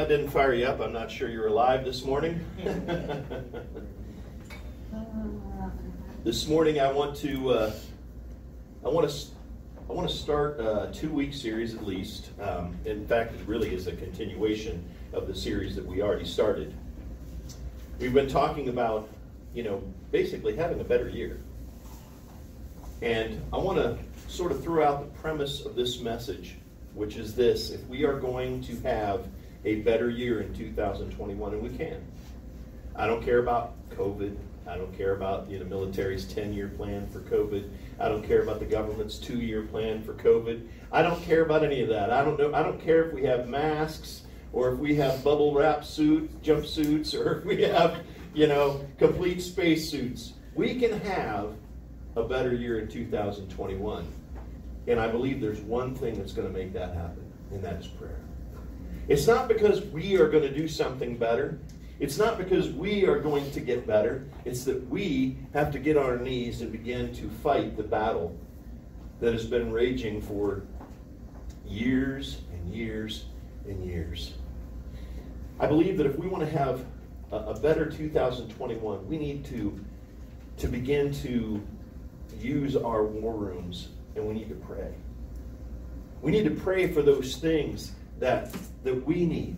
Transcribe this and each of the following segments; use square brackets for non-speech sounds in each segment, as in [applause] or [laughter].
that didn't fire you up, I'm not sure you're alive this morning. [laughs] this morning, I want to, uh, I want to, I want to start a two-week series at least. Um, in fact, it really is a continuation of the series that we already started. We've been talking about, you know, basically having a better year, and I want to sort of throw out the premise of this message, which is this: if we are going to have a better year in 2021, and we can. I don't care about COVID. I don't care about you know military's 10-year plan for COVID. I don't care about the government's two-year plan for COVID. I don't care about any of that. I don't know. I don't care if we have masks or if we have bubble wrap suit jumpsuits or [laughs] if we have you know complete space suits. We can have a better year in 2021, and I believe there's one thing that's going to make that happen, and that is prayer. It's not because we are going to do something better. It's not because we are going to get better. It's that we have to get on our knees and begin to fight the battle that has been raging for years and years and years. I believe that if we want to have a, better 2021, we need to, to begin to use our war rooms and we need to pray. We need to pray for those things that, that we need.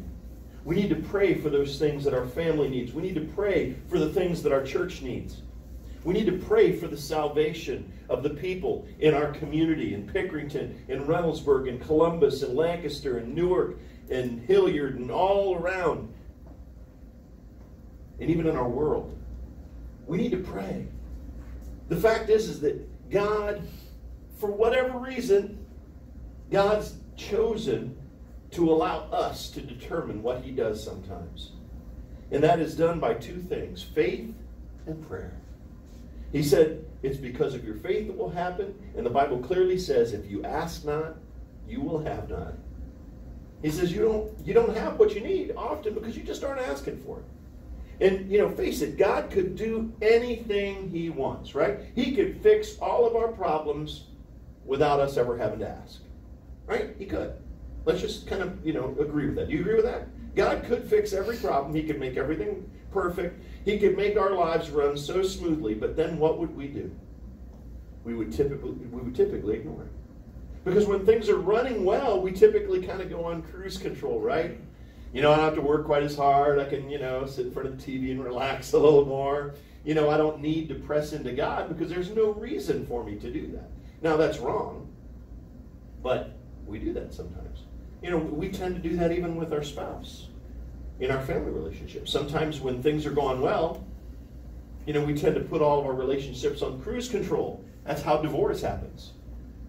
We need to pray for those things that our family needs. We need to pray for the things that our church needs. We need to pray for the salvation of the people in our community, in Pickerington, in Reynoldsburg, in Columbus, in Lancaster, in Newark, in Hilliard, and all around, and even in our world. We need to pray. The fact is, is that God, for whatever reason, God's chosen to allow us to determine what he does sometimes. And that is done by two things faith and prayer. He said, It's because of your faith that will happen. And the Bible clearly says, If you ask not, you will have not. He says, You don't, you don't have what you need often because you just aren't asking for it. And, you know, face it, God could do anything He wants, right? He could fix all of our problems without us ever having to ask, right? He could. Let's just kind of, you know, agree with that. Do you agree with that? God could fix every problem. He could make everything perfect. He could make our lives run so smoothly, but then what would we do? We would typically we would typically ignore it. Because when things are running well, we typically kind of go on cruise control, right? You know, I don't have to work quite as hard. I can, you know, sit in front of the TV and relax a little more. You know, I don't need to press into God because there's no reason for me to do that. Now, that's wrong, but we do that sometimes. You know, we tend to do that even with our spouse in our family relationships. Sometimes when things are going well, you know, we tend to put all of our relationships on cruise control. That's how divorce happens.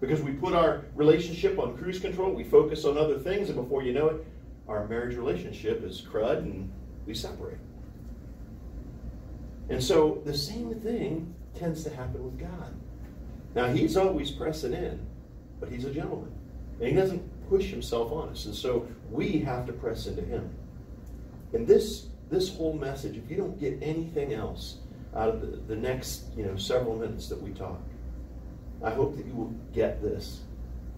Because we put our relationship on cruise control, we focus on other things, and before you know it, our marriage relationship is crud and we separate. And so the same thing tends to happen with God. Now, He's always pressing in, but He's a gentleman. And He doesn't push himself on us. And so we have to press into him. And this this whole message, if you don't get anything else out of the, the next, you know, several minutes that we talk, I hope that you will get this.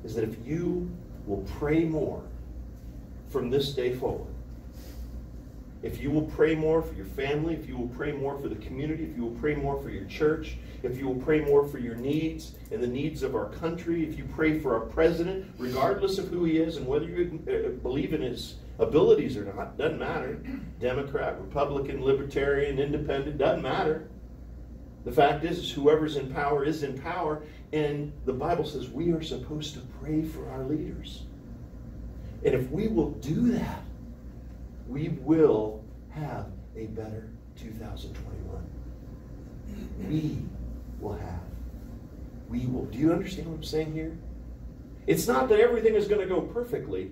Is that if you will pray more from this day forward, if you will pray more for your family, if you will pray more for the community, if you will pray more for your church, if you will pray more for your needs and the needs of our country, if you pray for our president, regardless of who he is and whether you uh, believe in his abilities or not, doesn't matter. Democrat, Republican, Libertarian, Independent, doesn't matter. The fact is, is whoever's in power is in power, and the Bible says we are supposed to pray for our leaders. And if we will do that, we will have a better 2021. We will have. We will. Do you understand what I'm saying here? It's not that everything is going to go perfectly,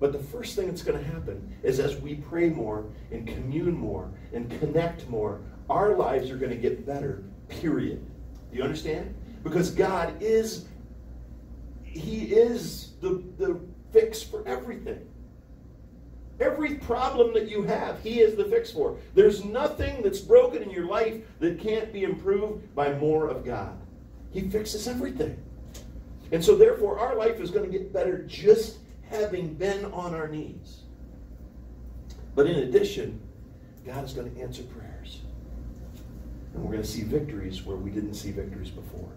but the first thing that's going to happen is as we pray more and commune more and connect more, our lives are going to get better, period. Do you understand? Because God is, He is the, the fix for everything. Every problem that you have, He is the fix for. There's nothing that's broken in your life that can't be improved by more of God. He fixes everything. And so, therefore, our life is going to get better just having been on our knees. But in addition, God is going to answer prayers. And we're going to see victories where we didn't see victories before.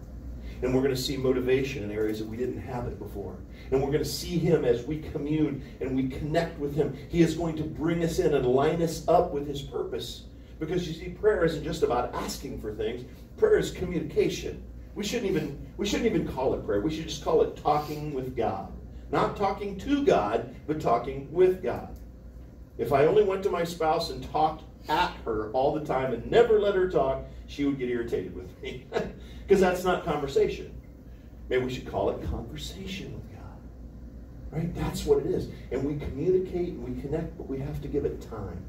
And we're going to see motivation in areas that we didn't have it before. And we're going to see Him as we commune and we connect with Him. He is going to bring us in and line us up with His purpose. Because you see, prayer isn't just about asking for things, prayer is communication. We shouldn't even we shouldn't even call it prayer. We should just call it talking with God. Not talking to God, but talking with God. If I only went to my spouse and talked at her all the time and never let her talk, she would get irritated with me. [laughs] Because that's not conversation. Maybe we should call it conversation. Right? That's what it is. And we communicate and we connect, but we have to give it time.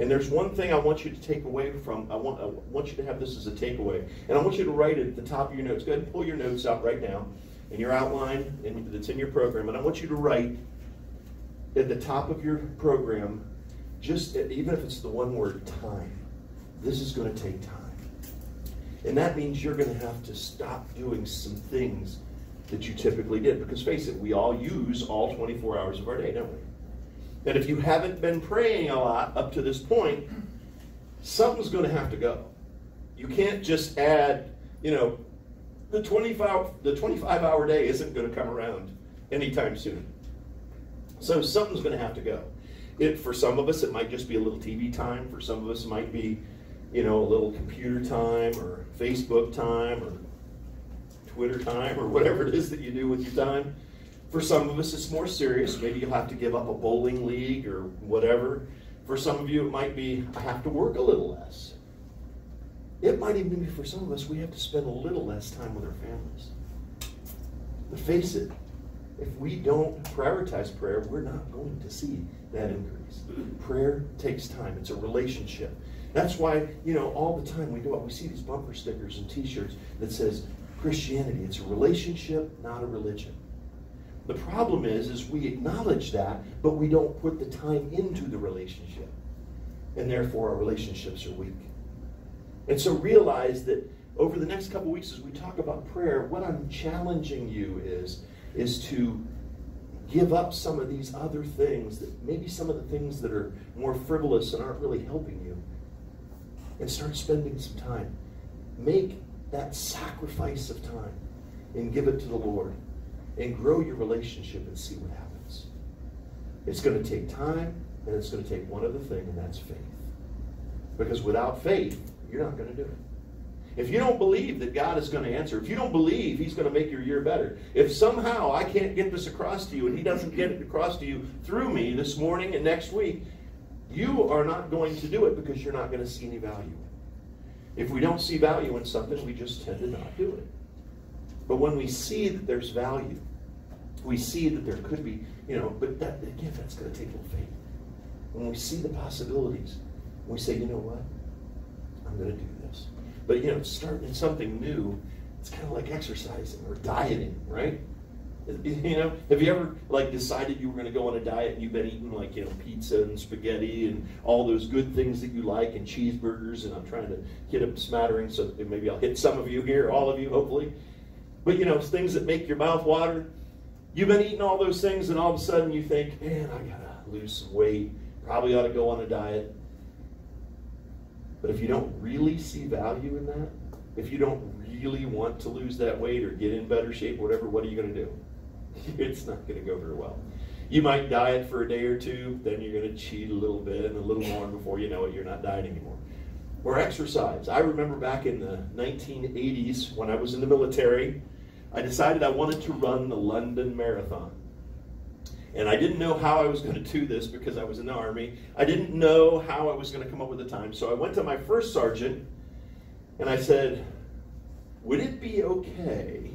And there's one thing I want you to take away from, I want, I want you to have this as a takeaway. And I want you to write it at the top of your notes. Go ahead and pull your notes out right now in your outline and that's in your program. And I want you to write at the top of your program, just even if it's the one word time, this is going to take time. And that means you're going to have to stop doing some things that you typically did. Because face it, we all use all 24 hours of our day, don't we? And if you haven't been praying a lot up to this point, something's going to have to go. You can't just add, you know, the 25 the 25 hour day isn't going to come around anytime soon. So something's going to have to go. It for some of us it might just be a little TV time. For some of us it might be, you know, a little computer time or Facebook time or Twitter time or whatever it is that you do with your time. For some of us, it's more serious. Maybe you'll have to give up a bowling league or whatever. For some of you, it might be, I have to work a little less. It might even be for some of us, we have to spend a little less time with our families. But face it, if we don't prioritize prayer, we're not going to see that increase. Prayer takes time, it's a relationship. That's why, you know, all the time we go out, we see these bumper stickers and t shirts that says Christianity. It's a relationship, not a religion. The problem is, is we acknowledge that, but we don't put the time into the relationship. And therefore our relationships are weak. And so realize that over the next couple weeks as we talk about prayer, what I'm challenging you is, is to give up some of these other things that maybe some of the things that are more frivolous and aren't really helping you and start spending some time make that sacrifice of time and give it to the lord and grow your relationship and see what happens. It's going to take time, and it's going to take one other thing, and that's faith. Because without faith, you're not going to do it. If you don't believe that God is going to answer, if you don't believe He's going to make your year better, if somehow I can't get this across to you and He doesn't get it across to you through me this morning and next week, you are not going to do it because you're not going to see any value. If we don't see value in something, we just tend to not do it. But when we see that there's value, we see that there could be, you know, but that, again, that's going to take a little faith. When we see the possibilities, we say, you know what? I'm going to do this. But, you know, starting something new, it's kind of like exercising or dieting, right? [laughs] You know, have you ever like decided you were going to go on a diet and you've been eating like you know pizza and spaghetti and all those good things that you like and cheeseburgers and I'm trying to hit a smattering so maybe I'll hit some of you here, all of you hopefully. But you know, things that make your mouth water. You've been eating all those things, and all of a sudden you think, man, I gotta lose some weight. Probably ought to go on a diet. But if you don't really see value in that, if you don't really want to lose that weight or get in better shape, whatever, what are you going to do? [laughs] It's not going to go very well. You might diet for a day or two, then you're going to cheat a little bit and a little more, and before you know it, you're not dieting anymore or exercise. I remember back in the 1980s when I was in the military, I decided I wanted to run the London Marathon. And I didn't know how I was going to do this because I was in the Army. I didn't know how I was going to come up with the time. So I went to my first sergeant and I said, Would it be okay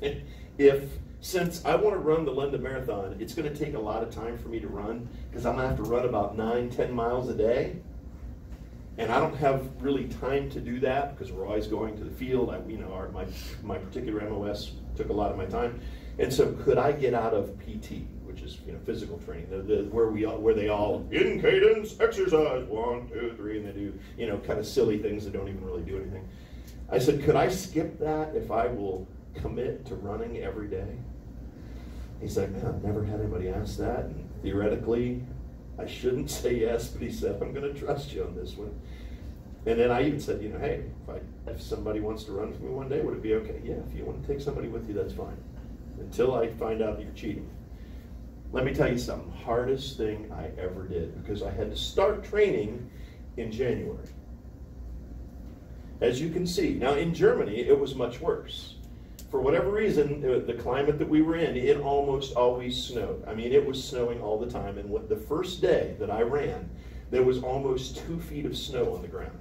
[laughs] if, since I want to run the London Marathon, it's going to take a lot of time for me to run because I'm going to have to run about nine, ten miles a day? and I don't have really time to do that because we're always going to the field. I, you know, our, my my particular MOS took a lot of my time, and so could I get out of PT, which is you know physical training, the, the, where we all, where they all in cadence exercise one two three, and they do you know kind of silly things that don't even really do anything. I said, could I skip that if I will commit to running every day? He's like, man, I've never had anybody ask that. And theoretically, I shouldn't [laughs] say yes, but he said, I'm going to trust you on this one. And then I even said, you know, hey, if, I, if somebody wants to run for me one day, would it be okay? Yeah, if you want to take somebody with you, that's fine. Until I find out that you're cheating. Let me tell you something. Hardest thing I ever did because I had to start training in January. As you can see, now in Germany, it was much worse. For whatever reason, uh, the climate that we were in, it almost always snowed. I mean, it was snowing all the time. And what, the first day that I ran, there was almost two feet of snow on the ground.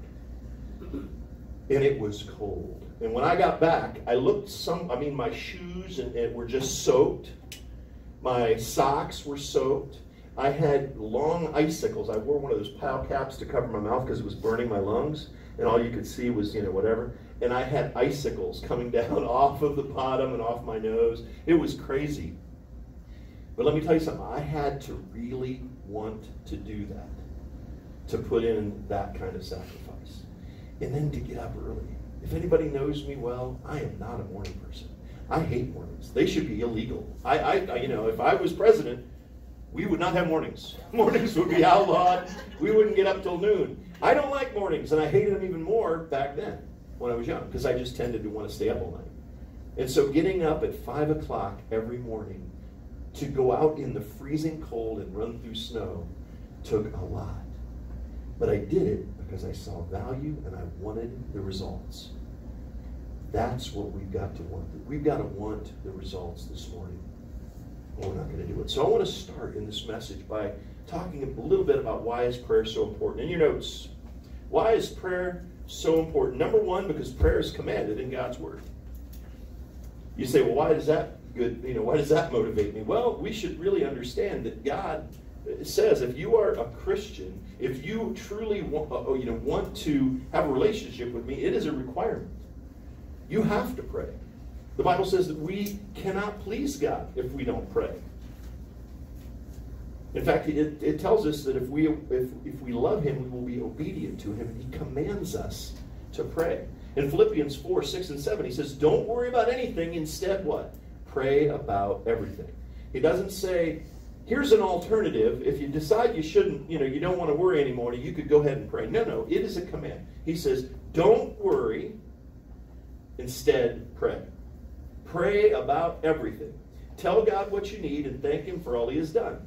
And it was cold. And when I got back, I looked some, I mean, my shoes and, and were just soaked. My socks were soaked. I had long icicles. I wore one of those pile caps to cover my mouth because it was burning my lungs and all you could see was, you know, whatever. And I had icicles coming [laughs] down off of the bottom and off my nose. It was crazy. But let me tell you something. I had to really want to do that, to put in that kind of sacrifice. And then to get up early. If anybody knows me well, I am not a morning person. I hate mornings. They should be illegal. I, I, you know, if I was president, we would not have mornings. [laughs] Mornings would be outlawed. We wouldn't get up till noon. I don't like mornings, and I hated them even more back then when I was young because I just tended to want to stay up all night. And so getting up at 5 o'clock every morning to go out in the freezing cold and run through snow took a lot. But I did it because I saw value and I wanted the results. That's what we've got to want. We've got to want the results this morning. Well, we're not going to do it. So I want to start in this message by talking a little bit about why is prayer so important. In your notes, why is prayer so important? Number one, because prayer is commanded in God's Word. You say, well, why does that good? You know, why does that motivate me? Well, we should really understand that God says if you are a Christian, if you truly want, uh, you know, want to have a relationship with me, it is a requirement. You have to pray. The Bible says that we cannot please God if we don't pray. In fact, it, it tells us that if we, if, if we love him, we will be obedient to him. He commands us to pray. In Philippians 4, 6, and 7, he says, Don't worry about anything. Instead, what? Pray about everything. He doesn't say, Here's an alternative. If you decide you shouldn't, you know, you don't want to worry anymore, you could go ahead and pray. No, no, it is a command. He says, Don't worry. Instead, pray. Pray about everything. Tell God what you need and thank Him for all He has done.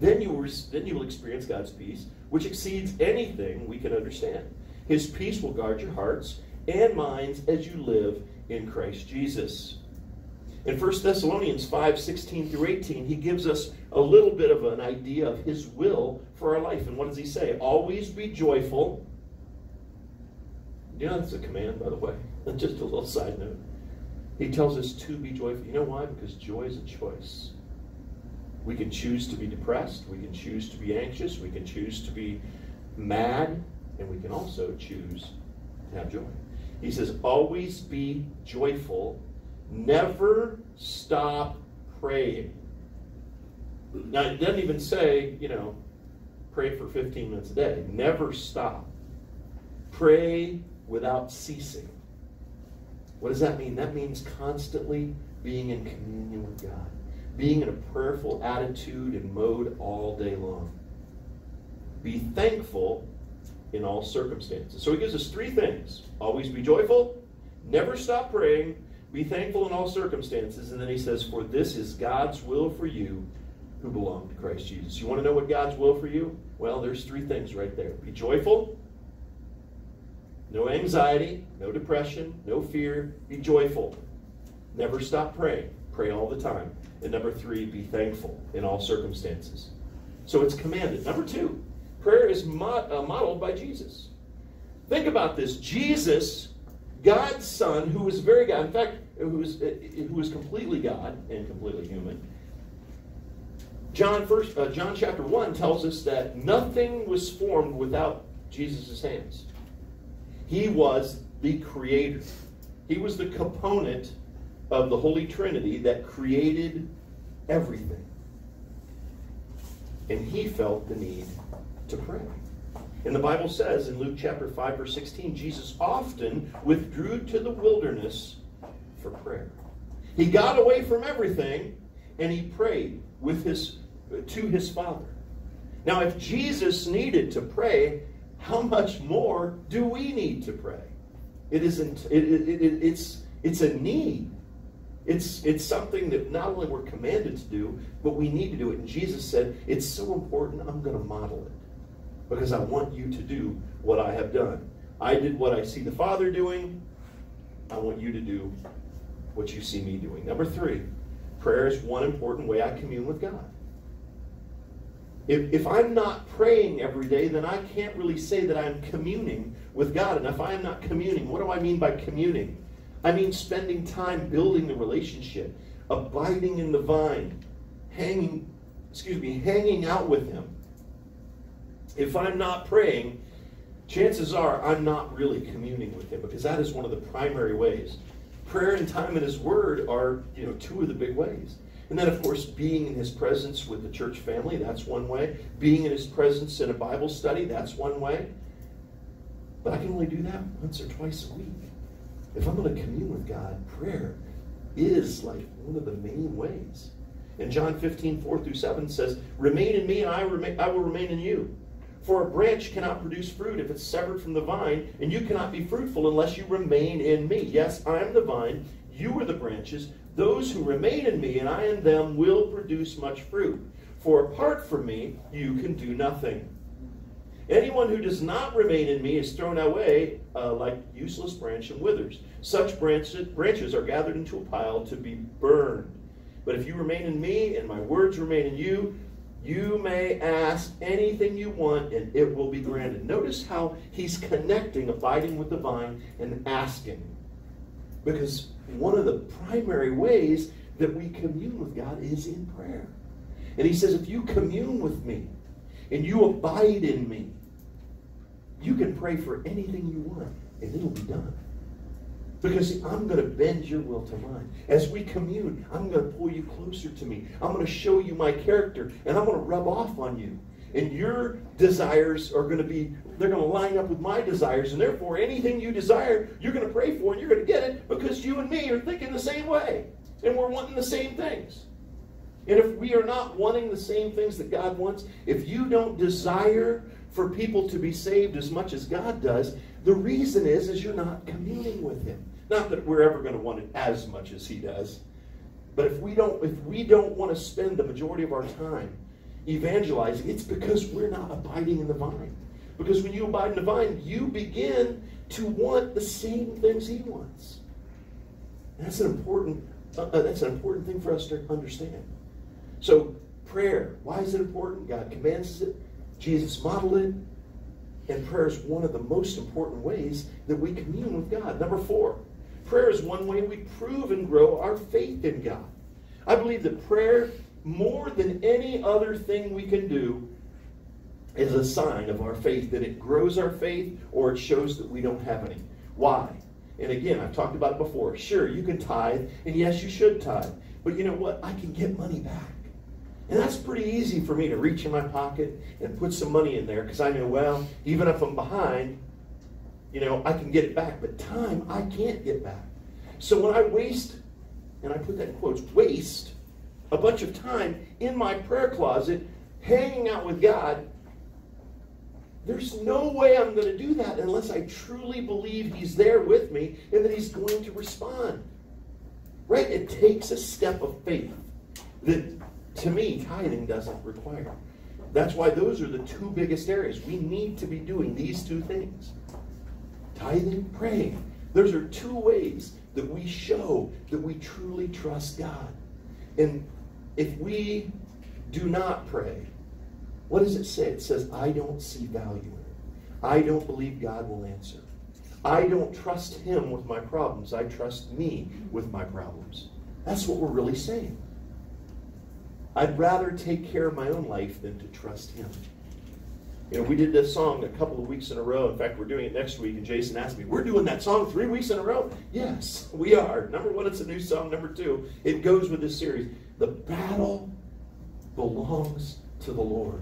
Then you, will, then you will experience God's peace, which exceeds anything we can understand. His peace will guard your hearts and minds as you live in Christ Jesus. In 1 Thessalonians 5 16 through 18, he gives us a little bit of an idea of his will for our life. And what does he say? Always be joyful. You know, that's a command, by the way. [laughs] Just a little side note. He tells us to be joyful. You know why? Because joy is a choice. We can choose to be depressed. We can choose to be anxious. We can choose to be mad. And we can also choose to have joy. He says, always be joyful. Never stop praying. Now, it doesn't even say, you know, pray for 15 minutes a day. Never stop. Pray without ceasing. What does that mean? That means constantly being in communion with God being in a prayerful attitude and mode all day long. Be thankful in all circumstances. So he gives us three things always be joyful, never stop praying, be thankful in all circumstances. And then he says, For this is God's will for you who belong to Christ Jesus. You want to know what God's will for you? Well, there's three things right there be joyful, no anxiety, no depression, no fear. Be joyful. Never stop praying. Pray all the time. And number three, be thankful in all circumstances. So it's commanded. Number two, prayer is mod, uh, modeled by Jesus. Think about this. Jesus, God's Son, who was very God, in fact, who was, uh, who was completely God and completely human. John first, uh, John chapter one tells us that nothing was formed without Jesus' hands. He was the creator. He was the component of the Holy Trinity that created everything. And he felt the need to pray. And the Bible says in Luke chapter 5, verse 16, Jesus often withdrew to the wilderness for prayer. He got away from everything and he prayed with his to his father. Now, if Jesus needed to pray, how much more do we need to pray? It isn't. It, it, it, it's it's a need. It's it's something that not only we're commanded to do, but we need to do it. And Jesus said, "It's so important. I'm going to model it because I want you to do what I have done. I did what I see the Father doing. I want you to do what you see me doing." Number three, prayer is one important way I commune with God. If, if I'm not praying every day, then I can't really say that I'm communing with God. And if I am not communing, what do I mean by communing? I mean spending time building the relationship, abiding in the vine, hanging, excuse me, hanging out with Him. If I'm not praying, chances are I'm not really communing with Him because that is one of the primary ways. Prayer and time in His Word are, you know, two of the big ways. And then, of course, being in his presence with the church family, that's one way. Being in his presence in a Bible study, that's one way. But I can only do that once or twice a week. If I'm going to commune with God, prayer is like one of the main ways. And John 15, 4 through 7 says, Remain in me, and I, remain, I will remain in you. For a branch cannot produce fruit if it's severed from the vine, and you cannot be fruitful unless you remain in me. Yes, I am the vine, you are the branches. Those who remain in me and I in them will produce much fruit. For apart from me, you can do nothing. Anyone who does not remain in me is thrown away uh, like useless branch and withers. Such branches, branches are gathered into a pile to be burned. But if you remain in me and my words remain in you, you may ask anything you want and it will be granted. Notice how he's connecting abiding with the vine and asking. Because one of the primary ways that we commune with God is in prayer. And he says, if you commune with me and you abide in me, you can pray for anything you want and it'll be done. Because I'm going to bend your will to mine. As we commune, I'm going to pull you closer to me. I'm going to show you my character and I'm going to rub off on you and your desires are going to be they're going to line up with my desires and therefore anything you desire you're going to pray for and you're going to get it because you and me are thinking the same way and we're wanting the same things and if we are not wanting the same things that god wants if you don't desire for people to be saved as much as god does the reason is is you're not communing with him not that we're ever going to want it as much as he does but if we don't if we don't want to spend the majority of our time evangelizing, it's because we're not abiding in the vine. Because when you abide in the vine, you begin to want the same things he wants. And that's an important uh, uh, that's an important thing for us to understand. So prayer, why is it important? God commands it. Jesus modeled it. And prayer is one of the most important ways that we commune with God. Number four, prayer is one way we prove and grow our faith in God. I believe that prayer more than any other thing we can do is a sign of our faith, that it grows our faith or it shows that we don't have any. Why? And again, I've talked about it before. Sure, you can tithe, and yes, you should tithe. But you know what? I can get money back. And that's pretty easy for me to reach in my pocket and put some money in there because I know, well, even if I'm behind, you know, I can get it back. But time, I can't get back. So when I waste, and I put that in quotes, waste a bunch of time in my prayer closet hanging out with God, there's no way I'm going to do that unless I truly believe He's there with me and that He's going to respond. Right? It takes a step of faith that, to me, tithing doesn't require. That's why those are the two biggest areas. We need to be doing these two things tithing, praying. Those are two ways that we show that we truly trust God. And if we do not pray, what does it say? It says, I don't see value in it. I don't believe God will answer. I don't trust Him with my problems. I trust me with my problems. That's what we're really saying. I'd rather take care of my own life than to trust Him. You know, we did this song a couple of weeks in a row. In fact, we're doing it next week, and Jason asked me, We're doing that song three weeks in a row? Yes, we are. Number one, it's a new song. Number two, it goes with this series. The battle belongs to the Lord.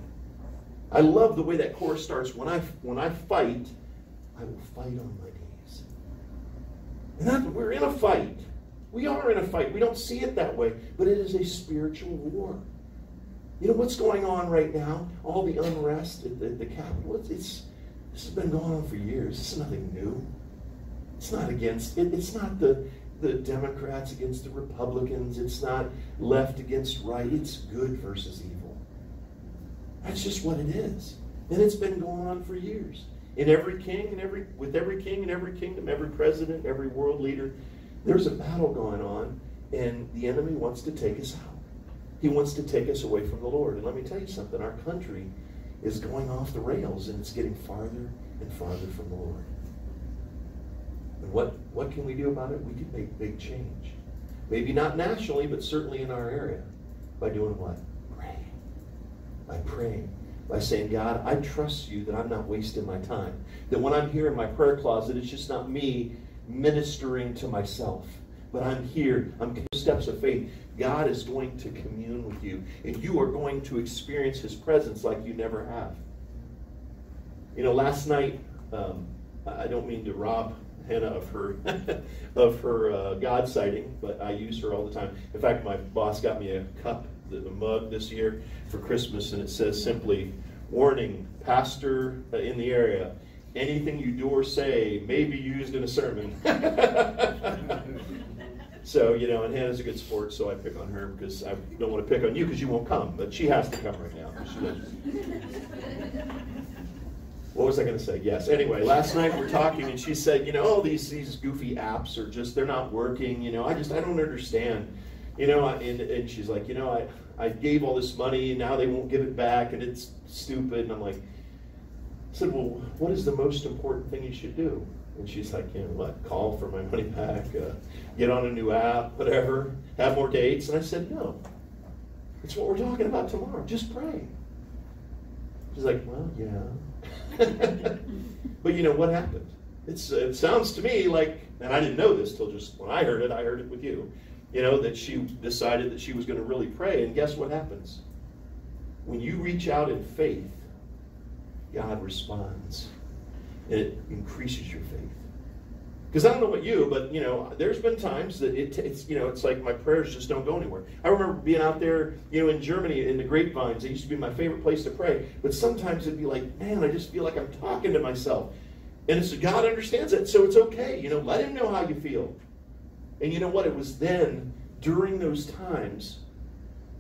I love the way that chorus starts. When I when I fight, I will fight on my knees. And that we're in a fight. We are in a fight. We don't see it that way, but it is a spiritual war. You know what's going on right now? All the unrest at the, the Capitol. It's, it's, this has been going on for years. This is nothing new. It's not against it, it's not the the Democrats against the Republicans. It's not left against right. It's good versus evil. That's just what it is. And it's been going on for years. In every king and every with every king and every kingdom, every president, every world leader, there's a battle going on, and the enemy wants to take us out. He wants to take us away from the Lord. And let me tell you something, our country is going off the rails and it's getting farther and farther from the Lord. And what, what can we do about it? We can make big change. Maybe not nationally, but certainly in our area. By doing what? Praying. By praying. By saying, God, I trust you that I'm not wasting my time. That when I'm here in my prayer closet, it's just not me ministering to myself. But I'm here. I'm steps of faith. God is going to commune with you, and you are going to experience His presence like you never have. You know, last night, um, I don't mean to rob Hannah of her [laughs] of her uh, God sighting, but I use her all the time. In fact, my boss got me a cup, a mug this year for Christmas, and it says simply, "Warning: Pastor in the area, anything you do or say may be used in a sermon." [laughs] so you know, and Hannah's a good sport, so I pick on her because I don't want to pick on you because you won't come, but she has to come right now. what was I going to say? Yes. Anyway, last night we're talking, and she said, you know, oh, these these goofy apps are just they're not working. You know, I just I don't understand. You know, and, and she's like, you know, I I gave all this money, and now they won't give it back, and it's stupid. And I'm like, said, well, what is the most important thing you should do? And she's like, you know, what? Call for my money back, uh, get on a new app, whatever, have more dates. And I said, no. It's what we're talking about tomorrow. Just pray. She's like, well, yeah. [laughs] but you know what happened? It's, it sounds to me like, and I didn't know this till just when I heard it, I heard it with you, you know, that she decided that she was going to really pray. And guess what happens? When you reach out in faith, God responds. It increases your faith. Because I don't know about you, but you know, there's been times that it, it's you know, it's like my prayers just don't go anywhere. I remember being out there, you know, in Germany in the grapevines. It used to be my favorite place to pray. But sometimes it'd be like, man, I just feel like I'm talking to myself. And it's God understands it, so it's okay. You know, let Him know how you feel. And you know what? It was then during those times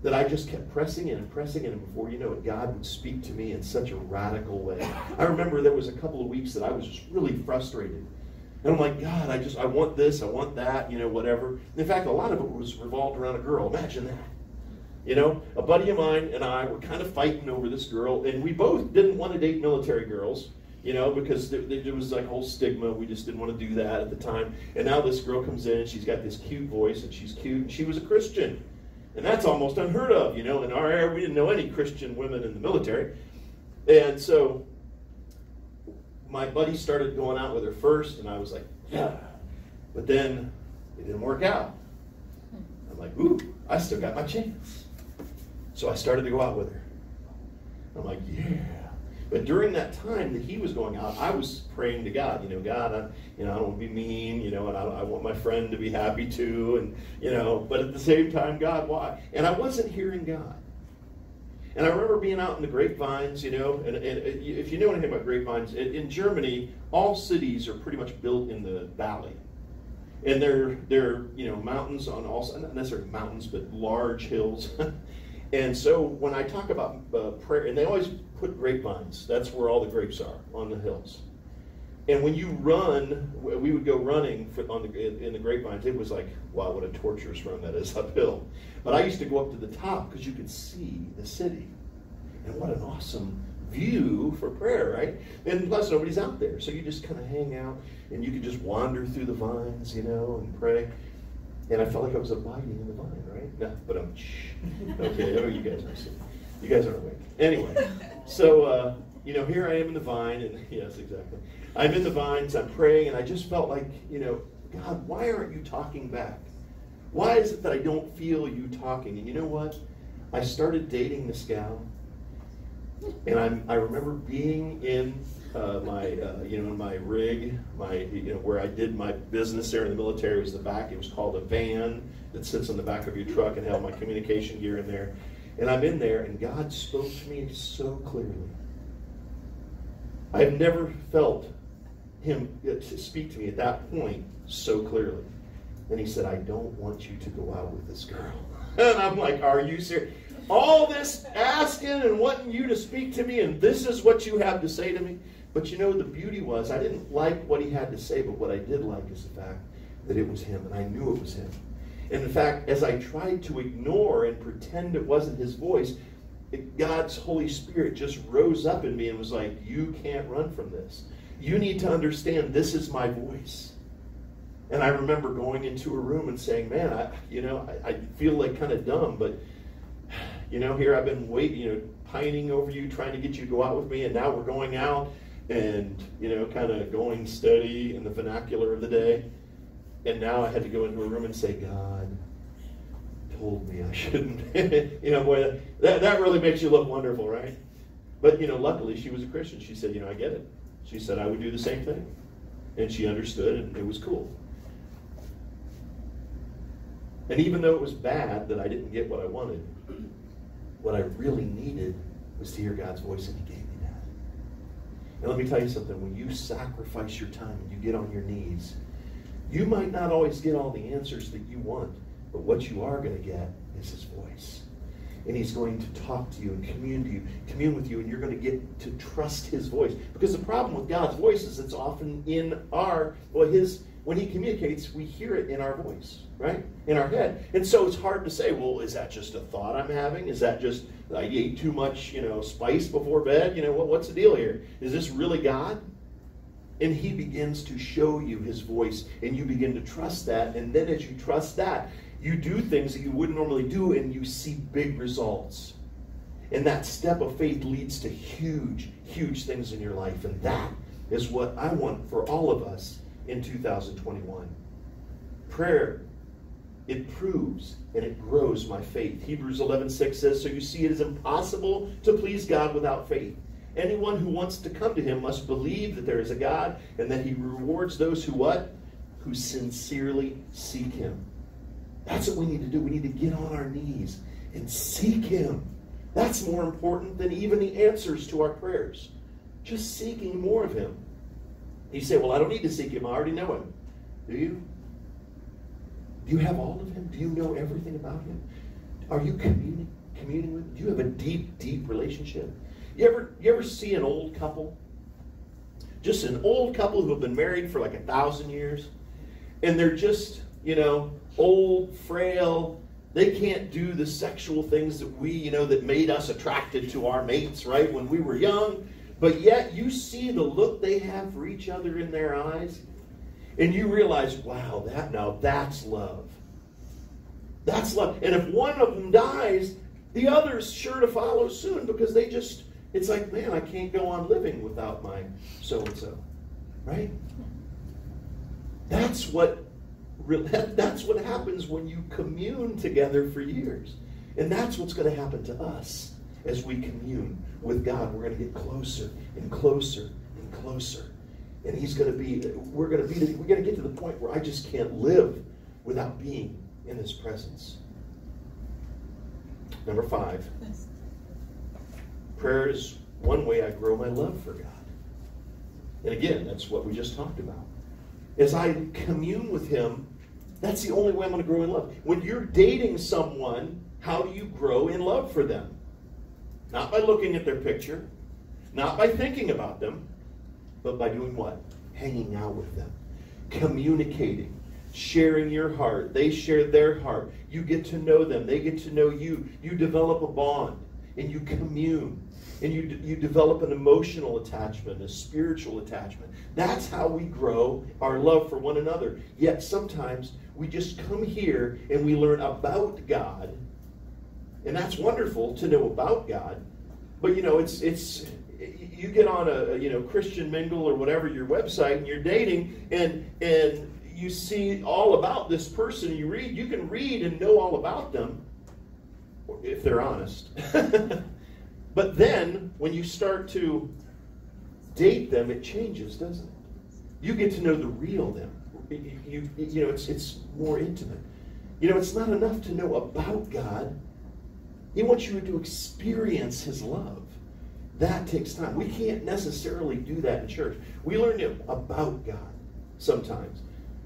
that I just kept pressing in and pressing in, and before you know it, God would speak to me in such a radical way. I remember there was a couple of weeks that I was just really frustrated and I'm like, God, I just, I want this, I want that, you know, whatever. In fact, a lot of it was revolved around a girl. Imagine that. You know, a buddy of mine and I were kind of fighting over this girl, and we both didn't want to date military girls, you know, because there, there was like a whole stigma. We just didn't want to do that at the time. And now this girl comes in, and she's got this cute voice, and she's cute, and she was a Christian. And that's almost unheard of, you know. In our era, we didn't know any Christian women in the military. And so my buddy started going out with her first, and I was like, yeah. But then it didn't work out. Hmm. I'm like, ooh, I still got my chance. So I started to go out with her. I'm like, yeah. But during that time that he was going out, I was praying to God. You know, God, I, you know, I don't want to be mean. You know, and I, I want my friend to be happy too. And you know, but at the same time, God, why? And I wasn't hearing God. And I remember being out in the grapevines, you know, and, and if you know anything about grapevines, in, Germany, all cities are pretty much built in the valley. And they're, they're you know, mountains on all, not necessarily mountains, but large hills. [laughs] and so when I talk about uh, prayer, and they always put grapevines, that's where all the grapes are, on the hills. And when you run, we would go running on the, in the grapevines. It was like, wow, what a torturous run that is [laughs] uphill. But I used to go up to the top because you could see the city. And what an awesome view for prayer, right? And plus, nobody's out there. So you just kind of hang out and you could just wander through the vines, you know, and pray. And I felt like I was abiding in the vine, right? No, but I'm, shh. okay, [laughs] oh, you guys are You guys are awake. Anyway, so, uh, you know, here I am in the vine, and [laughs] yes, exactly. I'm in the vines, I'm praying, and I just felt like, you know, God, why aren't you talking back? Why is it that I don't feel you talking? And you know what? I started dating this gal, and I'm, I remember being in uh, my, uh, you know, in my rig, my, you know, where I did my business there in the military was the back. It was called a van that sits on the back of your truck and held my communication gear in there. And I'm in there, and God spoke to me so clearly. I've never felt him uh, speak to me at that point so clearly. And he said, I don't want you to go out with this girl. [laughs] And I'm like, Are you serious? All this asking and wanting you to speak to me, and this is what you have to say to me? But you know, the beauty was, I didn't like what he had to say, but what I did like is the fact that it was him, and I knew it was him. In fact, as I tried to ignore and pretend it wasn't his voice, it, God's Holy Spirit just rose up in me and was like, You can't run from this. You need to understand this is my voice. And I remember going into a room and saying, Man, I, you know, I, I feel like kind of dumb, but, you know, here I've been waiting, you know, pining over you, trying to get you to go out with me, and now we're going out and, you know, kind of going steady in the vernacular of the day. And now I had to go into a room and say, God told me I shouldn't. [laughs] you know, boy, that, that really makes you look wonderful, right? But, you know, luckily she was a Christian. She said, you know, I get it. She said I would do the same thing. And she understood, and it was cool. And even though it was bad that I didn't get what I wanted, what I really needed was to hear God's voice, and He gave me that. And let me tell you something when you sacrifice your time and you get on your knees, you might not always get all the answers that you want, but what you are going to get is His voice. And He's going to talk to you and commune to you, commune with you, and you're going to get to trust His voice. Because the problem with God's voice is it's often in our, well, His, when He communicates, we hear it in our voice, right? In our head. And so it's hard to say, well, is that just a thought I'm having? Is that just I ate too much, you know, spice before bed? You know, what, what's the deal here? Is this really God? And he begins to show you his voice, and you begin to trust that. And then, as you trust that, you do things that you wouldn't normally do, and you see big results. And that step of faith leads to huge, huge things in your life. And that is what I want for all of us in 2021. Prayer, it proves and it grows my faith. Hebrews 11:6 says, So you see, it is impossible to please God without faith. Anyone who wants to come to him must believe that there is a God and that he rewards those who what? Who sincerely seek him. That's what we need to do. We need to get on our knees and seek him. That's more important than even the answers to our prayers. Just seeking more of him. You say, Well, I don't need to seek him. I already know him. Do you? Do you have all of him? Do you know everything about him? Are you communing, communing with him? Do you have a deep, deep relationship? You ever, you ever see an old couple? Just an old couple who have been married for like a thousand years, and they're just, you know, old, frail. They can't do the sexual things that we, you know, that made us attracted to our mates, right, when we were young. But yet you see the look they have for each other in their eyes, and you realize, wow, that now that's love. That's love. And if one of them dies, the other's sure to follow soon because they just, it's like, man, I can't go on living without my so and so. Right? That's what [laughs] that's what happens when you commune together for years. And that's what's going to happen to us as we commune with God. We're going to get closer and closer and closer. And he's going to be, we're going to be, we're going to get to the point where I just can't live without being in his presence. Number five, prayer is one way I grow my love for God. And again, that's what we just talked about. As I commune with him, that's the only way I'm going to grow in love. When you're dating someone, how do you grow in love for them? Not by looking at their picture, not by thinking about them, but by doing what? Hanging out with them, communicating, sharing your heart. They share their heart. You get to know them, they get to know you. You develop a bond and you commune and you, you develop an emotional attachment, a spiritual attachment. That's how we grow our love for one another. Yet sometimes we just come here and we learn about God. And that's wonderful to know about God. But you know, it's it's you get on a, you know Christian mingle or whatever your website and you're dating and and you see all about this person you read you can read and know all about them if they're honest [laughs] but then when you start to date them it changes doesn't it you get to know the real them you, you, you know, it's, it's more intimate. You know, it's not enough to know about God. He wants you to experience His love. That takes time. We can't necessarily do that in church. We learn about God sometimes.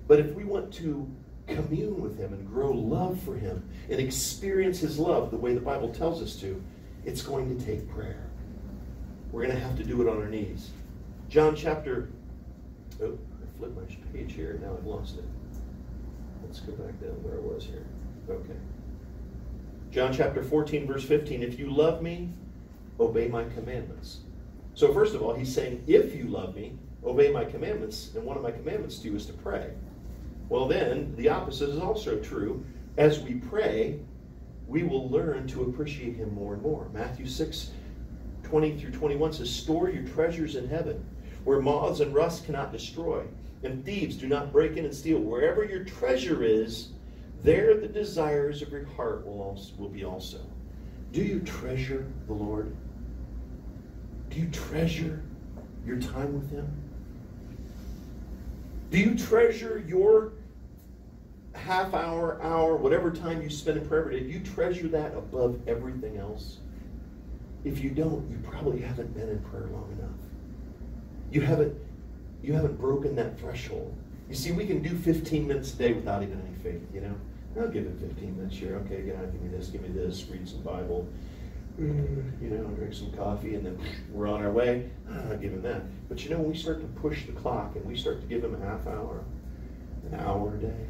But if we want to commune with Him and grow love for Him and experience His love the way the Bible tells us to, it's going to take prayer. We're going to have to do it on our knees. John chapter. Oh, I flipped my page here. Now I've lost it. Let's go back down where I was here. Okay. John chapter 14, verse 15. If you love me, obey my commandments. So, first of all, he's saying, if you love me, obey my commandments. And one of my commandments to you is to pray. Well, then, the opposite is also true. As we pray, we will learn to appreciate him more and more. Matthew 6, 20 through 21 says, Store your treasures in heaven, where moths and rust cannot destroy, and thieves do not break in and steal. Wherever your treasure is, there the desires of your heart will, also, will be also. Do you treasure the Lord? Do you treasure your time with Him? Do you treasure your half hour, hour, whatever time you spend in prayer? Do you treasure that above everything else? If you don't, you probably haven't been in prayer long enough. You haven't you haven't broken that threshold. You see, we can do 15 minutes a day without even any faith, you know? I'll give it 15 minutes here. Okay, God, give me this, give me this, read some Bible, you know, drink some coffee, and then we're on our way. I'll give him that. But you know, when we start to push the clock and we start to give him a half hour, an hour a day,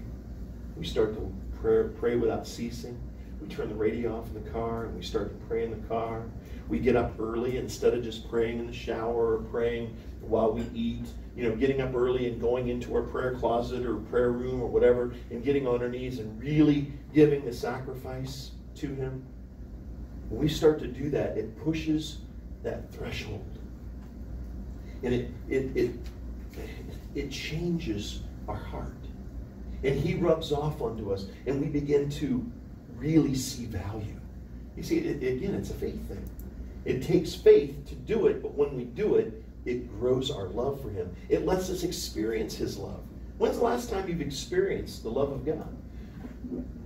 we start to pray, pray without ceasing. We turn the radio off in the car and we start to pray in the car. We get up early instead of just praying in the shower or praying while we eat you know, getting up early and going into our prayer closet or prayer room or whatever and getting on our knees and really giving the sacrifice to Him. When we start to do that, it pushes that threshold. And it, it, it, it changes our heart. And He rubs off onto us, and we begin to really see value. You see, it, again, it's a faith thing. It takes faith to do it, but when we do it, it grows our love for Him. It lets us experience His love. When's the last time you've experienced the love of God?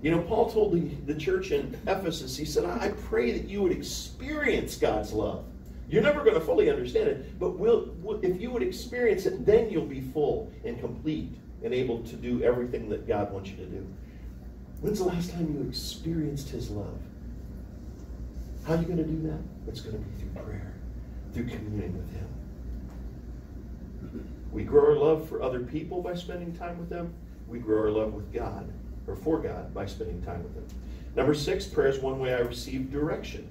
You know, Paul told the, the church in Ephesus, he said, I pray that you would experience God's love. You're never going to fully understand it, but we'll, if you would experience it, then you'll be full and complete and able to do everything that God wants you to do. When's the last time you experienced His love? How are you going to do that? It's going to be through prayer, through communing with Him. We grow our love for other people by spending time with them. We grow our love with God, or for God, by spending time with them. Number six, prayer is one way I receive direction.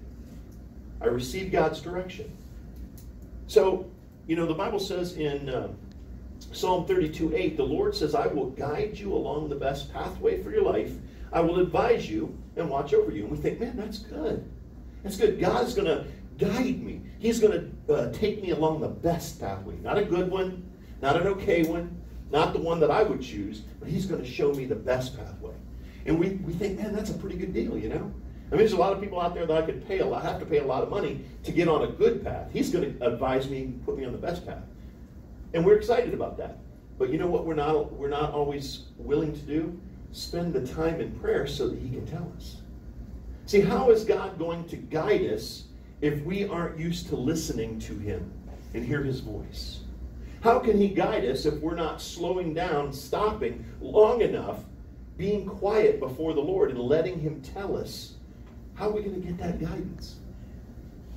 I receive God's direction. So, you know, the Bible says in um, Psalm 32 8, the Lord says, I will guide you along the best pathway for your life. I will advise you and watch over you. And we think, man, that's good. That's good. God's going to guide me. He's going to uh, take me along the best pathway. Not a good one, not an okay one, not the one that I would choose, but he's going to show me the best pathway. And we, we think, man, that's a pretty good deal, you know? I mean, there's a lot of people out there that I could pay a lot, have to pay a lot of money to get on a good path. He's going to advise me, and put me on the best path. And we're excited about that. But you know what we're not, we're not always willing to do? Spend the time in prayer so that he can tell us. See, how is God going to guide us if we aren't used to listening to him and hear his voice? How can He guide us if we're not slowing down, stopping long enough, being quiet before the Lord and letting Him tell us? How are we going to get that guidance?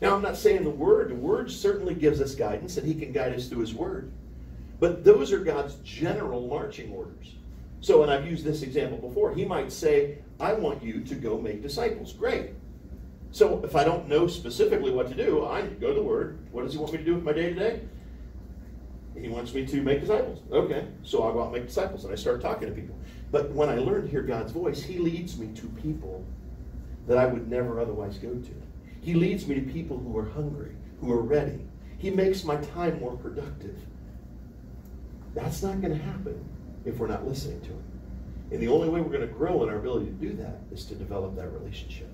Now, I'm not saying the Word. The Word certainly gives us guidance, and He can guide us through His Word. But those are God's general marching orders. So, and I've used this example before. He might say, I want you to go make disciples. Great. So, if I don't know specifically what to do, I go to the Word. What does He want me to do with my day to day? He wants me to make disciples. Okay, so I'll go out and make disciples. And I start talking to people. But when I learn to hear God's voice, He leads me to people that I would never otherwise go to. He leads me to people who are hungry, who are ready. He makes my time more productive. That's not going to happen if we're not listening to Him. And the only way we're going to grow in our ability to do that is to develop that relationship.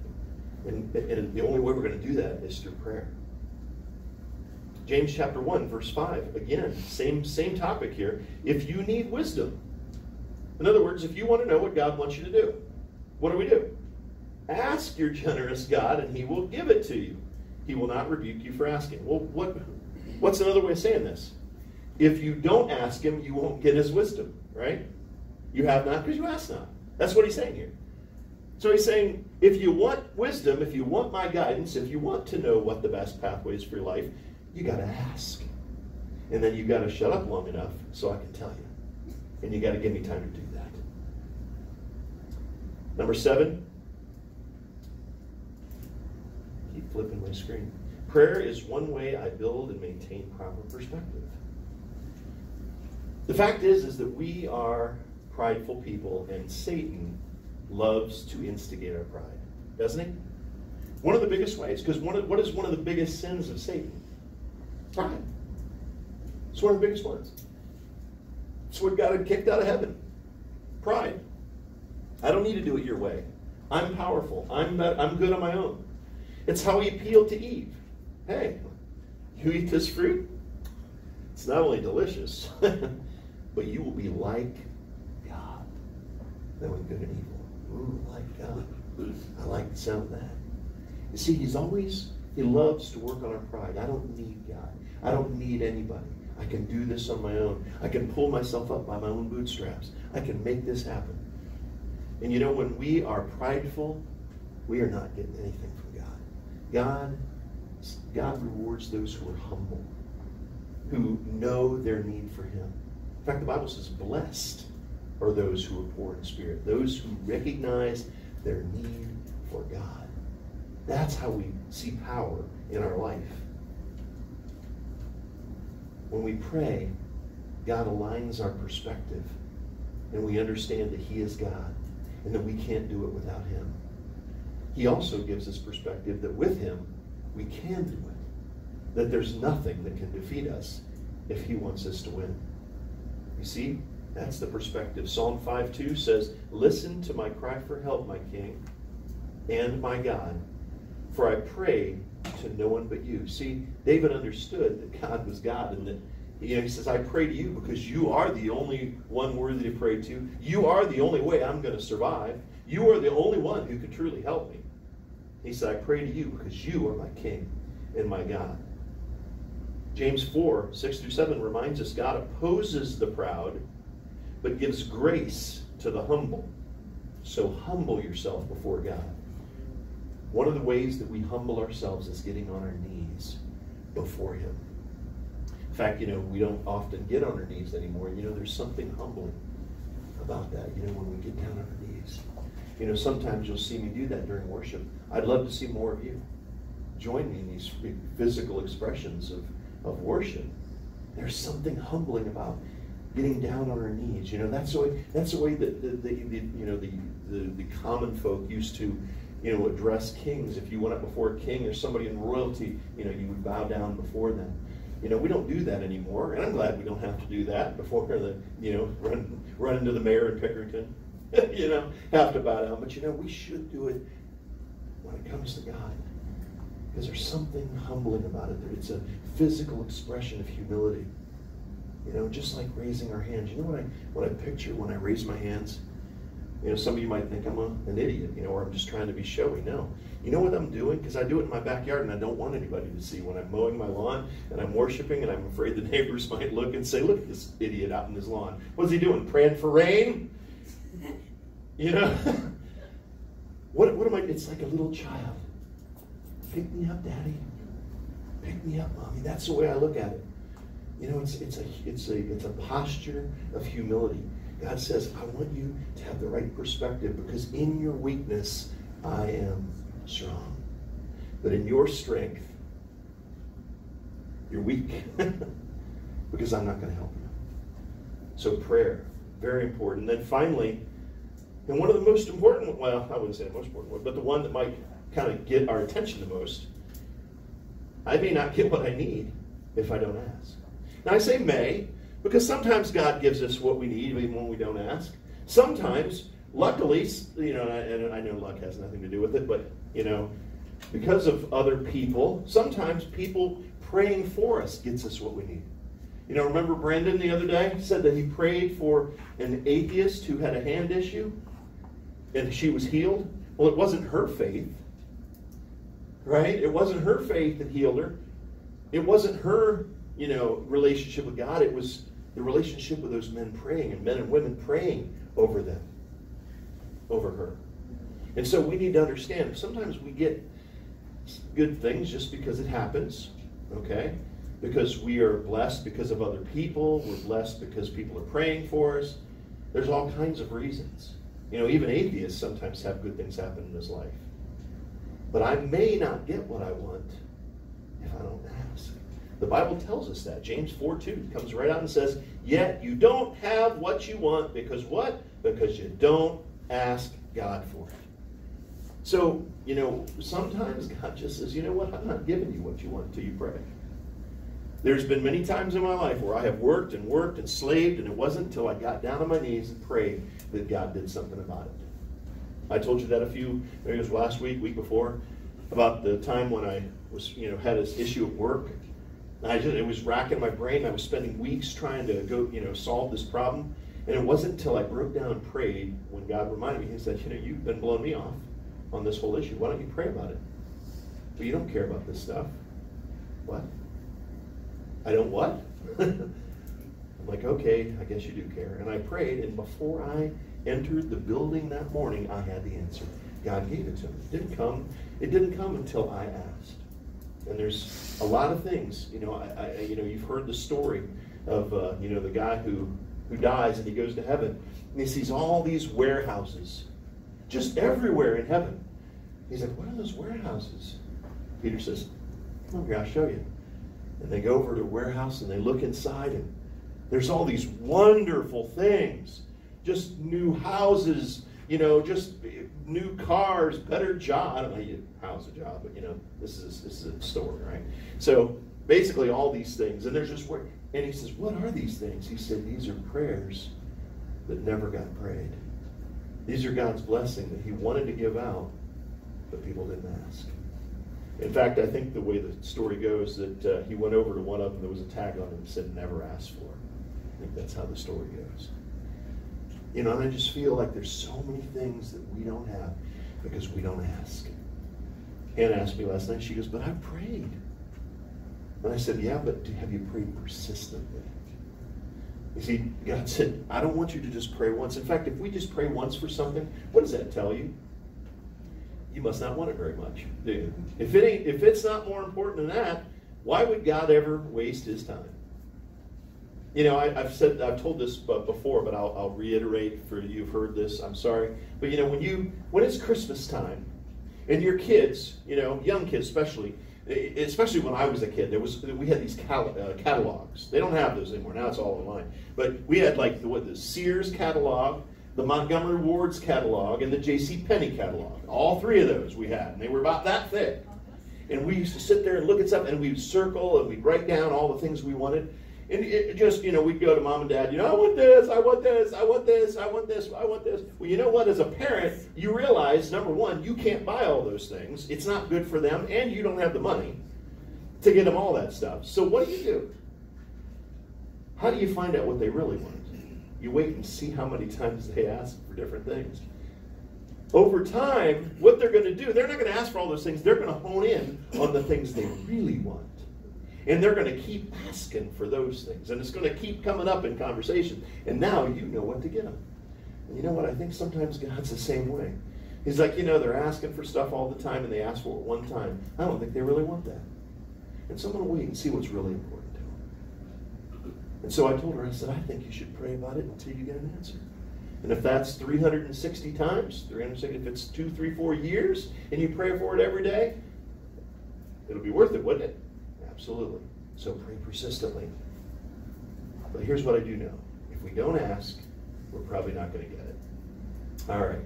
And, and the only way we're going to do that is through prayer. James chapter 1, verse 5. Again, same, same topic here. If you need wisdom, in other words, if you want to know what God wants you to do, what do we do? Ask your generous God, and he will give it to you. He will not rebuke you for asking. Well, what, what's another way of saying this? If you don't ask him, you won't get his wisdom, right? You have not because you ask not. That's what he's saying here. So he's saying, if you want wisdom, if you want my guidance, if you want to know what the best pathway is for your life, you got to ask. And then you got to shut up long enough so I can tell you. And you got to give me time to do that. Number seven, keep flipping my screen. Prayer is one way I build and maintain proper perspective. The fact is, is that we are prideful people, and Satan loves to instigate our pride, doesn't he? One of the biggest ways, because what is one of the biggest sins of Satan? Pride. It's one of the biggest ones. It's what got him kicked out of heaven. Pride. I don't need to do it your way. I'm powerful. I'm, I'm good on my own. It's how he appealed to Eve. Hey, you eat this fruit? It's not only delicious, [laughs] but you will be like God, knowing good and evil. Ooh, like God. I like the sound of that. You see, he's always, he loves to work on our pride. I don't need God. I don't need anybody. I can do this on my own. I can pull myself up by my own bootstraps. I can make this happen. And you know, when we are prideful, we are not getting anything from God. God, God rewards those who are humble, who know their need for Him. In fact, the Bible says, blessed are those who are poor in spirit, those who recognize their need for God. That's how we see power in our life. When we pray, God aligns our perspective, and we understand that He is God and that we can't do it without Him. He also gives us perspective that with Him, we can do it, that there's nothing that can defeat us if He wants us to win. You see, that's the perspective. Psalm 5:2 says, Listen to my cry for help, my King and my God, for I pray to no one but you. See, David understood that God was God and that you know, he says, I pray to you because you are the only one worthy to pray to. You are the only way I'm going to survive. You are the only one who can truly help me. He said, I pray to you because you are my King and my God. James 4, 6 through 7 reminds us God opposes the proud, but gives grace to the humble. So humble yourself before God. One of the ways that we humble ourselves is getting on our knees before Him. In fact, you know, we don't often get on our knees anymore. You know, there's something humbling about that, you know, when we get down on our knees. You know, sometimes you'll see me do that during worship. I'd love to see more of you. Join me in these physical expressions of, of worship. There's something humbling about getting down on our knees. You know, that's the way that's the way that the, the, the you know the, the, the common folk used to you know address kings. If you went up before a king or somebody in royalty, you know, you would bow down before them. You know, we don't do that anymore, and I'm glad we don't have to do that before the, you know, run run into the mayor in Pickerington, [laughs] you know, have to bow down. But you know, we should do it when it comes to God, because there's something humbling about it. It's a physical expression of humility. You know, just like raising our hands. You know what I what I picture when I raise my hands? You know, some of you might think I'm a, an idiot, you know, or I'm just trying to be showy. No. You know what I'm doing? Because I do it in my backyard and I don't want anybody to see when I'm mowing my lawn and I'm worshiping and I'm afraid the [laughs] neighbors might look and say, look at this idiot out in his lawn. What's he doing? Praying for rain? You know? [laughs] what, what am I? It's like a little child. Pick me up, Daddy. Pick me up, Mommy. That's the way I look at it. You know, it's, it's, a, it's, a, it's a posture of humility. God says, I want you to have the right perspective because in your weakness, I am strong. But in your strength, you're weak [laughs] because I'm not going to help you. So, prayer, very important. Then finally, and one of the most important, well, I wouldn't say the most important one, but the one that might kind of get our attention the most, I may not get what I need if I don't ask. Now, I say may because sometimes God gives us what we need even when we don't ask. Sometimes, luckily, you know, and I know luck has nothing to do with it, but, you know, because of other people, sometimes people praying for us gets us what we need. You know, remember Brandon the other day said that he prayed for an atheist who had a hand issue and she was healed? Well, it wasn't her faith, right? It wasn't her faith that healed her. It wasn't her, you know, relationship with God. It was the relationship with those men praying and men and women praying over them, over her. And so we need to understand sometimes we get good things just because it happens, okay? Because we are blessed because of other people, we're blessed because people are praying for us. There's all kinds of reasons. You know, even atheists sometimes have good things happen in his life. But I may not get what I want if I don't ask. The Bible tells us that. James 4 2 comes right out and says, Yet you don't have what you want because what? Because you don't ask God for it. So, you know, sometimes God just says, you know what, I'm not giving you what you want until you pray. There's been many times in my life where I have worked and worked and slaved, and it wasn't until I got down on my knees and prayed that God did something about it. I told you that a few, maybe it was last week, week before, about the time when I was, you know, had this issue at work. I just, it was racking my brain. I was spending weeks trying to go, you know, solve this problem. And it wasn't until I broke down and prayed when God reminded me, He said, You know, you've been blowing me off on this whole issue. Why don't you pray about it? But you don't care about this stuff. What? I don't what? [laughs] I'm like, okay, I guess you do care. And I prayed, and before I entered the building that morning, I had the answer. God gave it to me. It didn't come. It didn't come until I asked. And there's a lot of things. You know, I, I you know, you've heard the story of uh, you know the guy who who dies and he goes to heaven and he sees all these warehouses just everywhere in heaven. He's like, what are those warehouses? Peter says, come here, I'll show you. And they go over to a warehouse and they look inside and there's all these wonderful things. Just new houses, you know, just new cars, better job. I don't know how's a job, but you know, this is this is a story, right? So basically all these things. And there's just where and he says, What are these things? He said, These are prayers that never got prayed. These are God's blessing that He wanted to give out, but people didn't ask. In fact, I think the way the story goes that uh, he went over to one of them, there was a tag on that said, Never ask for. I think that's how the story goes. You know, and I just feel like there's so many things that we don't have because we don't ask. Hannah asked me last night, she goes, But I prayed. And I said, Yeah, but have you prayed persistently? You see, God said, I don't want you to just pray once. In fact, if we just pray once for something, what does that tell you? You must not want it very much, do you? If it ain't, if it's not more important than that, why would God ever waste His time? You know, I, have said, I've told this before, but I'll, I'll reiterate for you. You've heard this. I'm sorry, but you know, when you when it's Christmas time, and your kids, you know, young kids especially, especially when I was a kid, there was we had these cal- uh, catalogs. They don't have those anymore. Now it's all online. But we had like the, what the Sears catalog, the Montgomery Ward's catalog, and the J.C. Penney catalog. All three of those we had, and they were about that thick. And we used to sit there and look at something, and we'd circle and we'd write down all the things we wanted. And it just, you know, we'd go to mom and dad, you know, I want this, I want this, I want this, I want this, I want this. Well, you know what? As a parent, you realize, number one, you can't buy all those things. It's not good for them, and you don't have the money to get them all that stuff. So what do you do? How do you find out what they really want? You wait and see how many times they ask for different things. Over time, what they're going to do, they're not going to ask for all those things. They're going to hone in on the things they really want. And they're going to keep asking for those things. And it's going to keep coming up in conversation. And now you know what to get them. And you know what? I think sometimes God's the same way. He's like, you know, they're asking for stuff all the time and they ask for it one time. I don't think they really want that. And so I'm going to wait and see what's really important to them. And so I told her, I said, I think you should pray about it until you get an answer. And if that's 360 times, 360, if it's two, three, four years, and you pray for it every day, it'll be worth it, wouldn't it? Absolutely. So pray persistently. But here's what I do know if we don't ask, we're probably not going to get it. All right.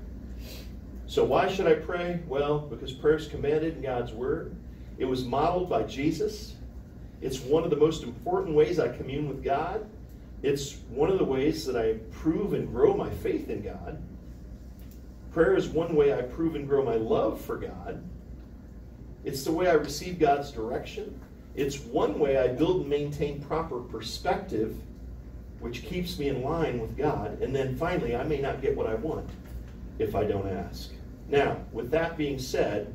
So why should I pray? Well, because prayer is commanded in God's Word. It was modeled by Jesus. It's one of the most important ways I commune with God. It's one of the ways that I prove and grow my faith in God. Prayer is one way I prove and grow my love for God. It's the way I receive God's direction. It's one way I build and maintain proper perspective, which keeps me in line with God. And then finally, I may not get what I want if I don't ask. Now, with that being said,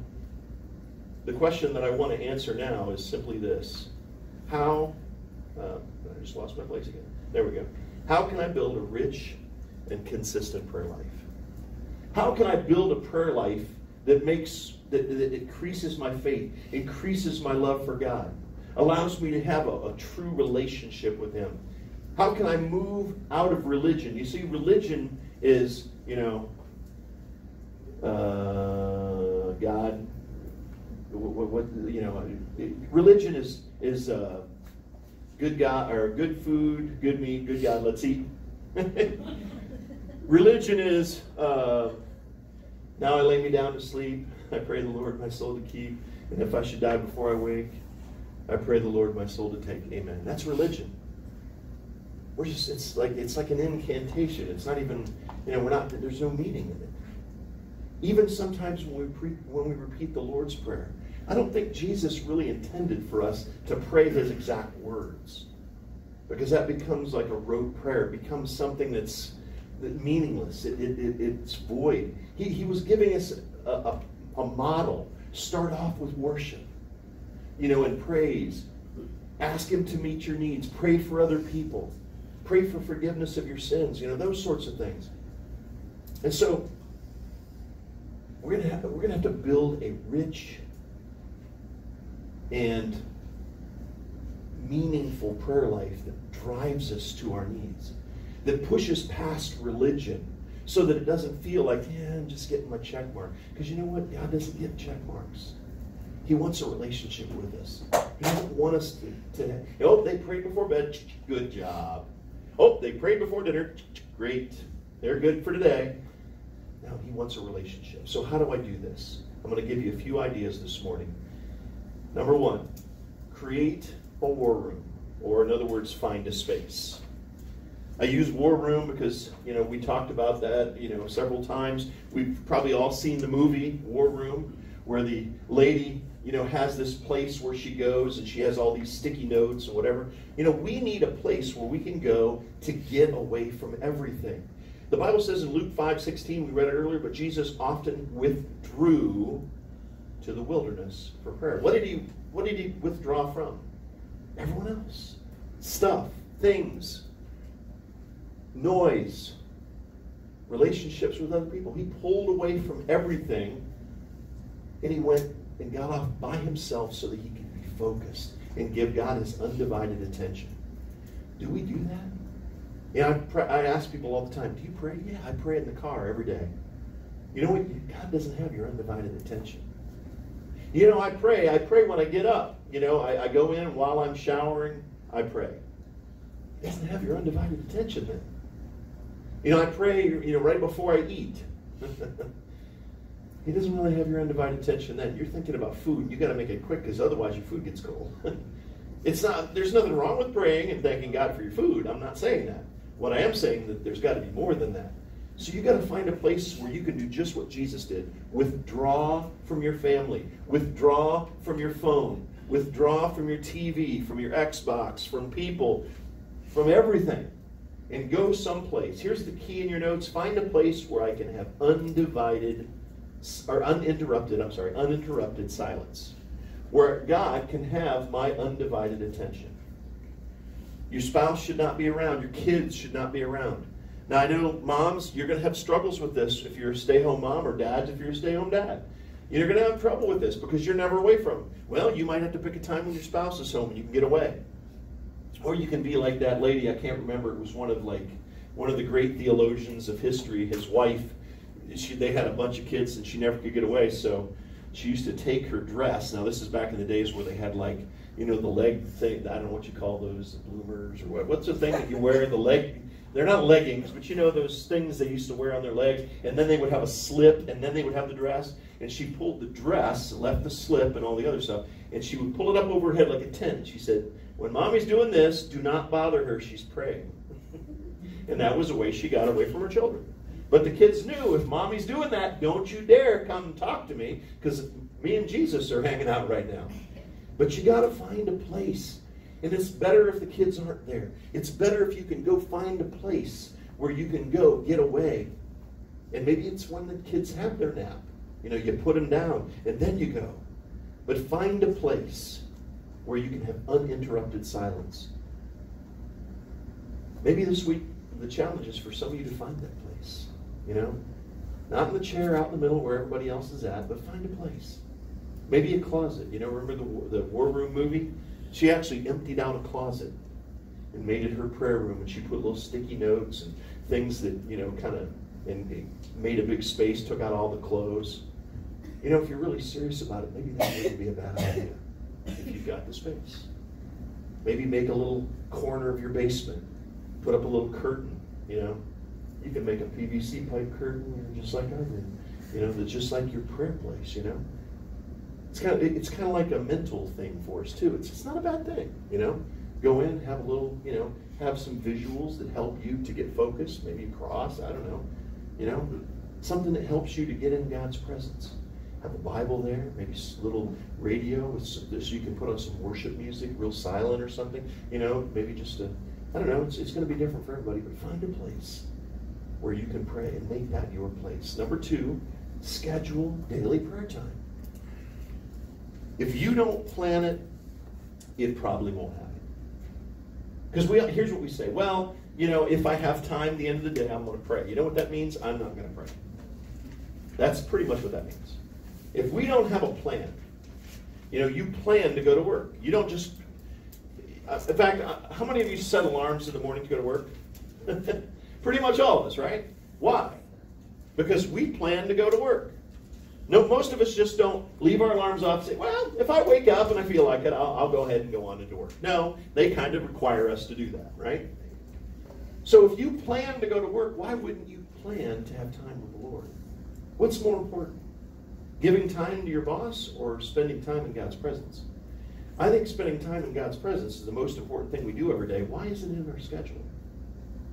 the question that I want to answer now is simply this How, uh, I just lost my place again. There we go. How can I build a rich and consistent prayer life? How can I build a prayer life that makes, that, that increases my faith, increases my love for God, allows me to have a, a true relationship with Him? How can I move out of religion? You see, religion is, you know, uh, God, what, what, you know, religion is is uh, good God or good food, good meat, good God. Let's eat. [laughs] religion is uh, now I lay me down to sleep. [laughs] I pray the Lord my soul to keep, and if I should die before I wake, I pray the Lord my soul to take. Amen. That's religion. We're just it's like it's like an incantation. It's not even you know we're not there's no meaning in it. Even sometimes when we pre, when we repeat the Lord's prayer, I don't think Jesus really intended for us to pray his exact words. Because that becomes like a rote prayer. It becomes something that's meaningless. It, it, it, it's void. He, he was giving us a, a, a model. Start off with worship, you know, and praise. Ask him to meet your needs. Pray for other people. Pray for forgiveness of your sins, you know, those sorts of things. And so we're gonna have, we're gonna have to build a rich and meaningful prayer life that drives us to our needs, that pushes past religion so that it doesn't feel like, yeah, I'm just getting my check mark. Because you know what? God doesn't get check marks. He wants a relationship with us. He doesn't want us to, to oh, they prayed before bed. Good job. Oh, they prayed before dinner. Great. They're good for today. Now, he wants a relationship. So, how do I do this? I'm going to give you a few ideas this morning. Number one, create a war room, or in other words, find a space. I use war room because you know we talked about that you know several times. We've probably all seen the movie War Room, where the lady you know has this place where she goes and she has all these sticky notes and whatever. You know we need a place where we can go to get away from everything. The Bible says in Luke 5 16, we read it earlier, but Jesus often withdrew to the wilderness for prayer. What did he what did he withdraw from? Everyone else. Stuff, things, noise, relationships with other people. He pulled away from everything and he went and got off by himself so that he could be focused and give God his undivided attention. Do we do that? Yeah, I, I ask people all the time, do you pray? Yeah, I pray in the car every day. You know what? God doesn't have your undivided attention. You know, I pray. I pray when I get up. You know, I, I go in while I'm showering, I pray. He doesn't have your undivided attention then. You know, I pray, you know, right before I eat. [laughs] he doesn't really have your undivided attention then. You're thinking about food. You got to make it quick because otherwise your food gets cold. [laughs] it's not. There's nothing wrong with praying and thanking God for your food. I'm not saying that. What I am saying that there's got to be more than that. So you got to find a place where you can do just what Jesus did. Withdraw from your family. Withdraw from your phone. Withdraw from your TV, from your Xbox, from people, from everything. And go someplace. Here's the key in your notes. Find a place where I can have undivided or uninterrupted, I'm sorry, uninterrupted silence. Where God can have my undivided attention. Your spouse should not be around. Your kids should not be around. Now, I know moms, you're going to have struggles with this if you're a stay home mom, or dads if you're a stay home dad. You're going to have trouble with this because you're never away from them. Well, you might have to pick a time when your spouse is home and you can get away. Or you can be like that lady, I can't remember, it was one of like one of the great theologians of history, his wife. She, they had a bunch of kids and she never could get away, so she used to take her dress. Now, this is back in the days where they had like, you know, the leg thing. I don't know what you call those, bloomers or what. What's the thing that you wear? The leg they're not leggings, but you know those things they used to wear on their legs, and then they would have a slip, and then they would have the dress. And she pulled the dress, left the slip, and all the other stuff, and she would pull it up over her head like a tent. She said, When mommy's doing this, do not bother her, she's praying. [laughs] and that was the way she got away from her children. But the kids knew if mommy's doing that, don't you dare come talk to me, because me and Jesus are hanging out right now. But you got to find a place and it's better if the kids aren't there. It's better if you can go find a place where you can go get away. And maybe it's when the kids have their nap. You know, you put them down and then you go. But find a place where you can have uninterrupted silence. Maybe this week the challenge is for some of you to find that. You know, not in the chair out in the middle where everybody else is at, but find a place. Maybe a closet. You know, remember the, the War Room movie? She actually emptied out a closet and made it her prayer room, and she put little sticky notes and things that, you know, kind of and made a big space, took out all the clothes. You know, if you're really serious about it, maybe that wouldn't be a bad idea if you've got the space. Maybe make a little corner of your basement, put up a little curtain, you know. You can make a PVC pipe curtain just like I did, you know, that's just like your prayer place, you know. It's kind of it's kind of like a mental thing for us too. It's it's not a bad thing, you know. Go in, have a little, you know, have some visuals that help you to get focused. Maybe cross, I don't know, you know, something that helps you to get in God's presence have a Bible there, maybe a little radio so you can put on some worship music, real silent or something. You know, maybe just a, I don't know, it's, it's going to be different for everybody, but find a place where you can pray and make that your place. Number two, schedule daily prayer time. If you don't plan it, it probably won't happen. Because we here's what we say. Well, you know, if I have time at the end of the day, I'm going to pray. You know what that means? I'm not going to pray. That's pretty much what that means. If we don't have a plan, you know, you plan to go to work. You don't just. Uh, in fact, uh, how many of you set alarms in the morning to go to work? [laughs] Pretty much all of us, right? Why? Because we plan to go to work. No, most of us just don't leave our alarms off and say, well, if I wake up and I feel like it, I'll, I'll go ahead and go on into work. No, they kind of require us to do that, right? So if you plan to go to work, why wouldn't you plan to have time with the Lord? What's more important? Giving time to your boss or spending time in God's presence? I think spending time in God's presence is the most important thing we do every day. Why isn't it in our schedule?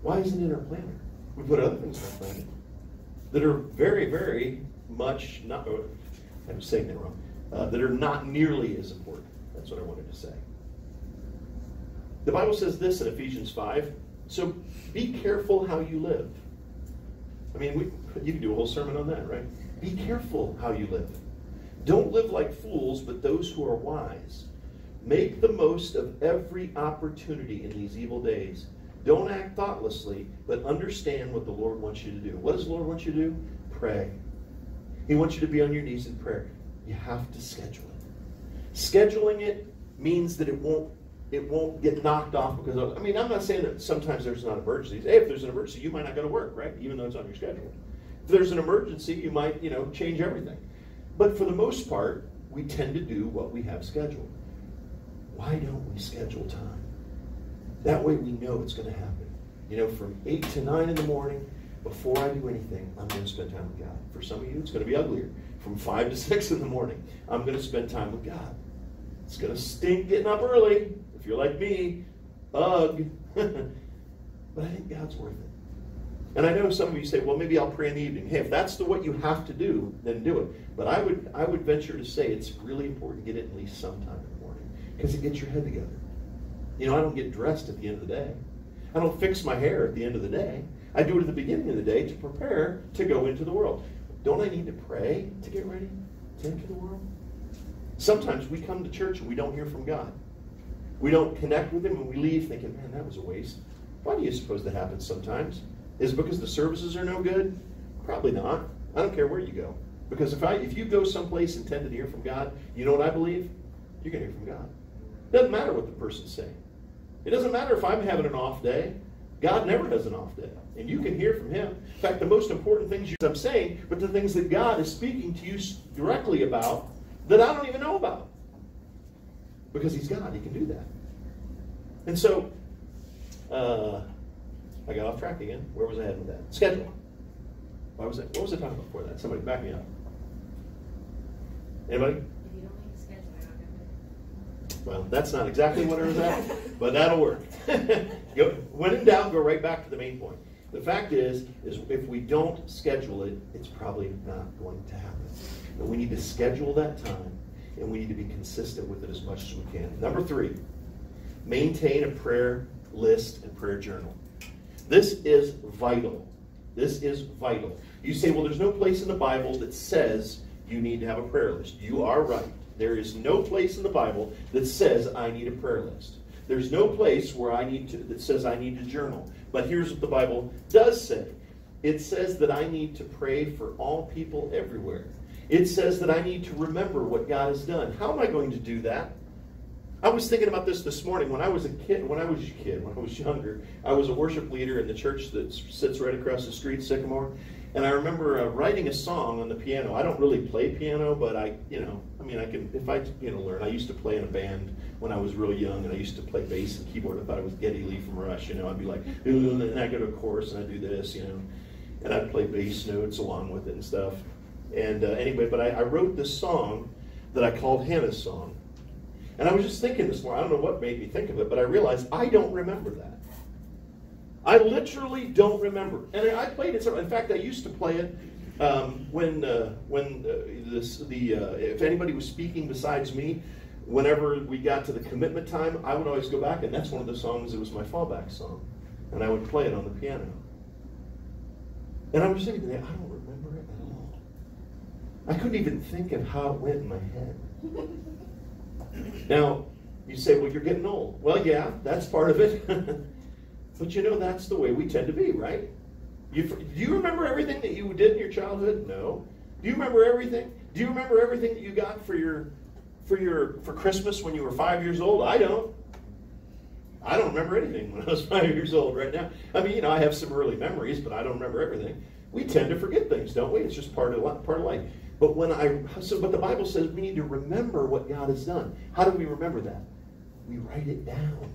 Why isn't it in our planner? We put other things in our planner that are very, very much not. Oh, I'm saying that wrong. Uh, that are not nearly as important. That's what I wanted to say. The Bible says this in Ephesians 5. So be careful how you live. I mean, we, you can do a whole sermon on that, right? Be careful how you live. Don't live like fools, but those who are wise. Make the most of every opportunity in these evil days. Don't act thoughtlessly, but understand what the Lord wants you to do. What does the Lord want you to do? Pray. He wants you to be on your knees in prayer. You have to schedule it. Scheduling it means that it won't it won't get knocked off because of, I mean I'm not saying that sometimes there's not emergencies. Hey, if there's an emergency, you might not go to work, right? Even though it's on your schedule. If there's an emergency, you might, you know, change everything. But for the most part, we tend to do what we have scheduled. Why don't we schedule time? That way we know it's going to happen. You know, from 8 to 9 in the morning, before I do anything, I'm going to spend time with God. For some of you, it's going to be uglier. From 5 to [laughs] 6 in the morning, I'm going to spend time with God. It's going to stink getting up early. If you're like me, ugh. [laughs] but I think God's worth it. And I know some of you say, well, maybe I'll pray in the evening. Hey, if that's the what you have to do, then do it. But I would I would venture to say it's really important to get it at least sometime in the morning because it gets your head together. You know, I don't get dressed at the end of the day. I don't fix my hair at the end of the day. I do it at the beginning of the day to prepare to go into the world. Don't I need to pray to get ready to enter the world? Sometimes we come to church and we don't hear from God. We don't connect with Him and we leave thinking, man, that was a waste. Why do you suppose that happens sometimes? Is because the services are no good? Probably not. I don't care where you go. Because if I if you go someplace intended to hear from God, you know what I believe? You're gonna hear from God. Doesn't matter what the person's saying. It doesn't matter if I'm having an off day. God never has an off day. And you can hear from him. In fact, the most important things I'm saying, but the things that God is speaking to you directly about that I don't even know about. Because he's God, he can do that. And so, uh, I got off track again. Where was I headed with that? Schedule. Why was that? What was I talking about before that? Somebody back me up. Anybody? Well, that's not exactly what I was at, but that'll work. [laughs] go, when in doubt, go right back to the main point. The fact is, is if we don't schedule it, it's probably not going to happen. And we need to schedule that time, and we need to be consistent with it as much as we can. Number three, maintain a prayer list and prayer journal. This is vital. This is vital. You say, well, there's no place in the Bible that says you need to have a prayer list. You are right. There is no place in the Bible that says I need a prayer list. There's no place where I need to that says I need to journal. But here's what the Bible does say. It says that I need to pray for all people everywhere. It says that I need to remember what God has done. How am I going to do that? I was thinking about this this morning when I was a kid. When I was a kid, when I was younger, I was a worship leader in the church that sits right across the street, Sycamore. And I remember uh, writing a song on the piano. I don't really play piano, but I, you know, I mean, I can if I, you know, learn. I used to play in a band when I was real young, and I used to play bass and keyboard. I thought it was Geddy Lee from Rush. You know, I'd be like, and I go to a chorus and I do this, you know, and I'd play bass notes along with it and stuff. And uh, anyway, but I, I wrote this song that I called Hannah's song. And I was just thinking this morning, I don't know what made me think of it, but I realized I don't remember that. I literally don't remember. And I played it. In fact, I used to play it um, when uh, when uh, this, the uh, if anybody was speaking besides me, whenever we got to the commitment time, I would always go back, and that's one of the songs that was my fallback song, and I would play it on the piano. And I was thinking, I don't remember it at all. I couldn't even think of how it went in my head. [laughs] now, you say, well, you're getting old. Well, yeah, that's part of it. [laughs] but you know, that's the way we tend to be, right? You, do you remember everything that you did in your childhood? No. Do you remember everything? Do you remember everything that you got for your for your for Christmas when you were five years old? I don't. I don't remember anything when I was [laughs] five years old right now. I mean, you know, I have some early memories, but I don't remember everything. We tend to forget things, don't we? It's just part of part of life. But when I so but the Bible says we need to remember what God has done. How do we remember that? We write it down.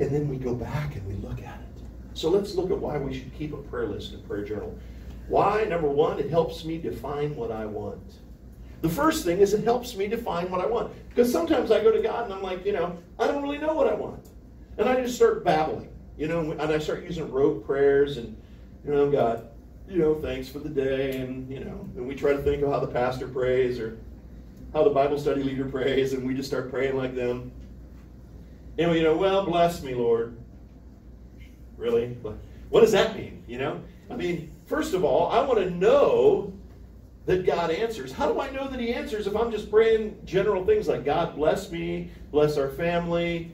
And then we go back and we look at it. So let's look at why we should keep a prayer list and a prayer journal. Why? Number one, it helps me define what I want. The first thing is it helps me define what I want. Because sometimes I go to God and I'm like, you know, I don't really know what I want. And I just start babbling, you know, and I start using rote prayers and, you know, God, you know, thanks for the day. And, you know, and we try to think of how the pastor prays or how the Bible study leader prays, and we just start praying like them. And, you know, well, bless me, Lord. Really? What does that mean? You know? I mean, first of all, I want to know that God answers. How do I know that He answers if I'm just praying general things like God bless me, bless our family?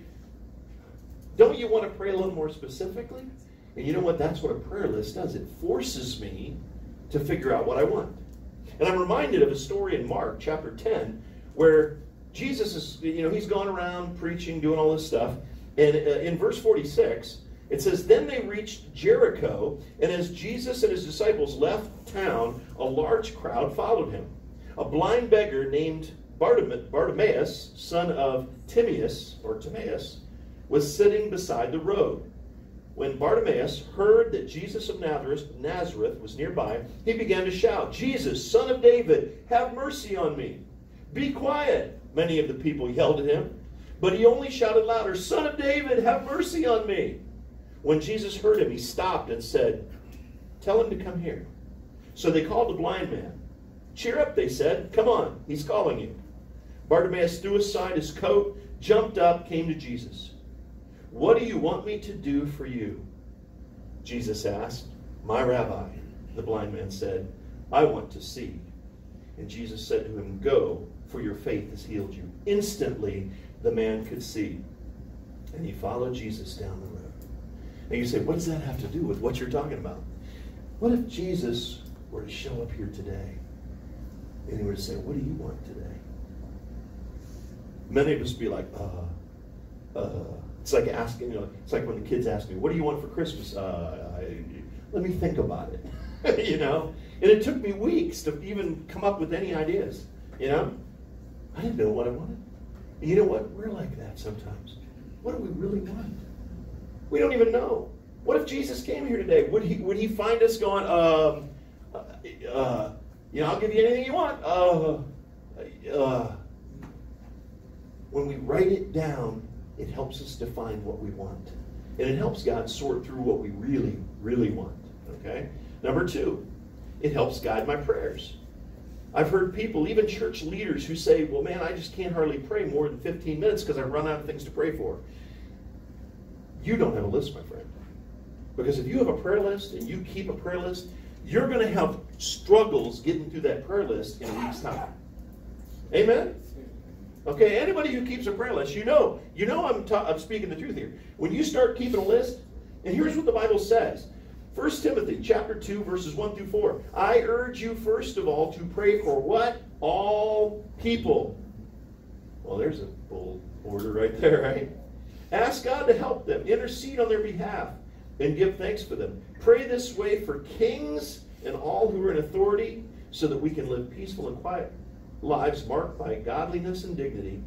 Don't you want to pray a little more specifically? And you know what? That's what a prayer list does. It forces me to figure out what I want. And I'm reminded of a story in Mark chapter 10 where Jesus is, you know, he's gone around preaching, doing all this stuff. And uh, in verse 46, it says, Then they reached Jericho, and as Jesus and his disciples left town, a large crowd followed him. A blind beggar named Bartimaeus, son of Timaeus, or Timaeus, was sitting beside the road. When Bartimaeus heard that Jesus of Nazareth was nearby, he began to shout, Jesus, son of David, have mercy on me. Be quiet, many of the people yelled at him. But he only shouted louder, Son of David, have mercy on me. When Jesus heard him, he stopped and said, Tell him to come here. So they called the blind man. Cheer up, they said. Come on, he's calling you. Bartimaeus threw aside his coat, jumped up, came to Jesus. What do you want me to do for you? Jesus asked. My rabbi, the blind man said, I want to see. And Jesus said to him, Go, for your faith has healed you. Instantly, the man could see. And he followed Jesus down the road. And you say, what does that have to do with what you're talking about? What if Jesus were to show up here today and he were to say, what do you want today? Many of us be like, uh, uh, it's like asking, you know, it's like when the kids ask me, what do you want for Christmas? Uh, I, let me think about it, [laughs] you know? And it took me weeks to even come up with any ideas, you know? I didn't know what I wanted. And you know what? We're like that sometimes. What do we really want? We don't even know. What if Jesus came here today? Would he would he find us going, um, uh, uh, you know, I'll give you anything you want. Uh, uh, when we write it down, it helps us define what we want. And it helps God sort through what we really, really want. Okay? Number two, it helps guide my prayers. I've heard people, even church leaders, who say, well, man, I just can't hardly pray more than 15 minutes because I run out of things to pray for. You don't have a list, my friend. Because if you have a prayer list and you keep a prayer list, you're going to have struggles getting through that prayer list in a week's time. Amen? Okay, anybody who keeps a prayer list, you know, you know I'm, ta- I'm speaking the truth here. When you start keeping a list, and here's what the Bible says. 1 Timothy chapter 2 verses 1 through 4. I urge you first of all to pray for what? All people. Well, there's a bold order right there, [laughs] right? Ask God to help them, intercede on their behalf, and give thanks for them. Pray this way for kings and all who are in authority, so that we can live peaceful and quiet lives marked by godliness and dignity.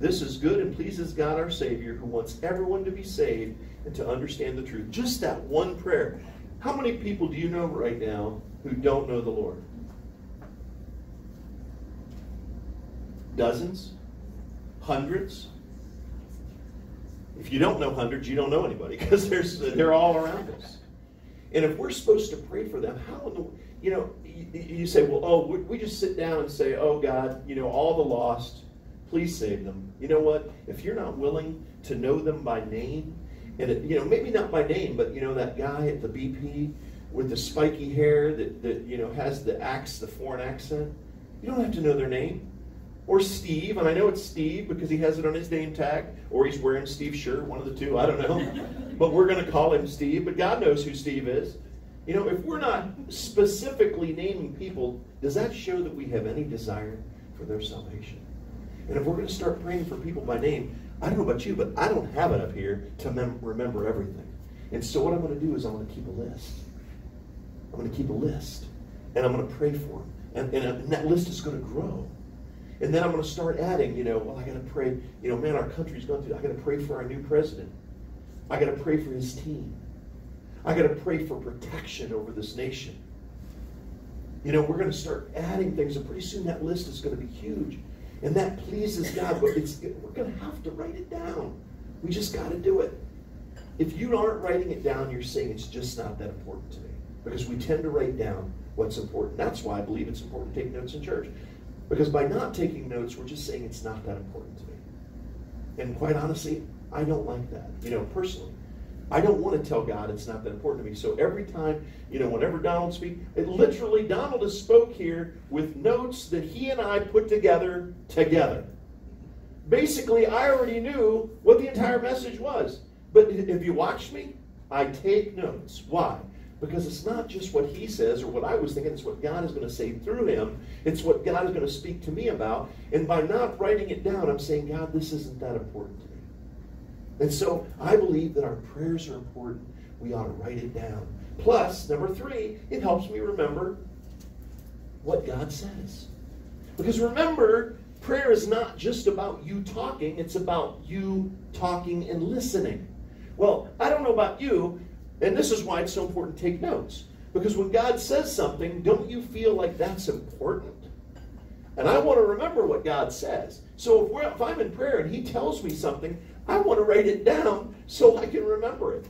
This is good and pleases God our Savior, who wants everyone to be saved and to understand the truth. Just that one prayer. How many people do you know right now who don't know the Lord? Dozens? Hundreds? If you don't know hundreds, you don't know anybody [laughs] because they're all around us. And if we're supposed to pray for them, how in the, you know, you, you say, well, oh, we just sit down and say, oh, God, you know, all the lost, please save them. You know what? If you're not willing to know them by name, and, it, you know, maybe not by name, but, you know, that guy at the BP with the spiky hair that, that you know, has the axe, the foreign accent, you don't have to know their name. Or Steve, and I know it's Steve because he has it on his name tag, or he's wearing Steve's shirt, one of the two, I don't know. [laughs] but we're going to call him Steve, but God knows who Steve is. You know, if we're not specifically naming people, does that show that we have any desire for their salvation? And if we're going to start praying for people by name, I don't know about you, but I don't have it up here to mem- remember everything. And so what I'm going to do is I'm going to keep a list. I'm going to keep a list. And I'm going to pray for them. And, and, and that list is going to grow. And then I'm going to start adding, you know, well, I got to pray, you know, man, our country's going through, I got to pray for our new president. I got to pray for his team. I got to pray for protection over this nation. You know, we're going to start adding things, and pretty soon that list is going to be huge. And that pleases God, but it's, we're going to have to write it down. We just got to do it. If you aren't writing it down, you're saying it's just not that important to me. Because we tend to write down what's important. That's why I believe it's important to take notes in church. Because by not taking notes, we're just saying it's not that important to me. And quite honestly, I don't like that, you know, personally. I don't want to tell God it's not that important to me. So every time, you know, whenever Donald speaks, it literally Donald has spoke here with notes that he and I put together together. Basically, I already knew what the entire message was. But if you watch me, I take notes. Why? Because it's not just what he says or what I was thinking, it's what God is going to say through him. It's what God is going to speak to me about. And by not writing it down, I'm saying, God, this isn't that important. And so I believe that our prayers are important. We ought to write it down. Plus, number three, it helps me remember what God says. Because remember, prayer is not just about you talking, it's about you talking and listening. Well, I don't know about you, and this is why it's so important to take notes. Because when God says something, don't you feel like that's important? And I want to remember what God says. So if, if, I'm in prayer and He tells me something, I want to write it down so I can remember it.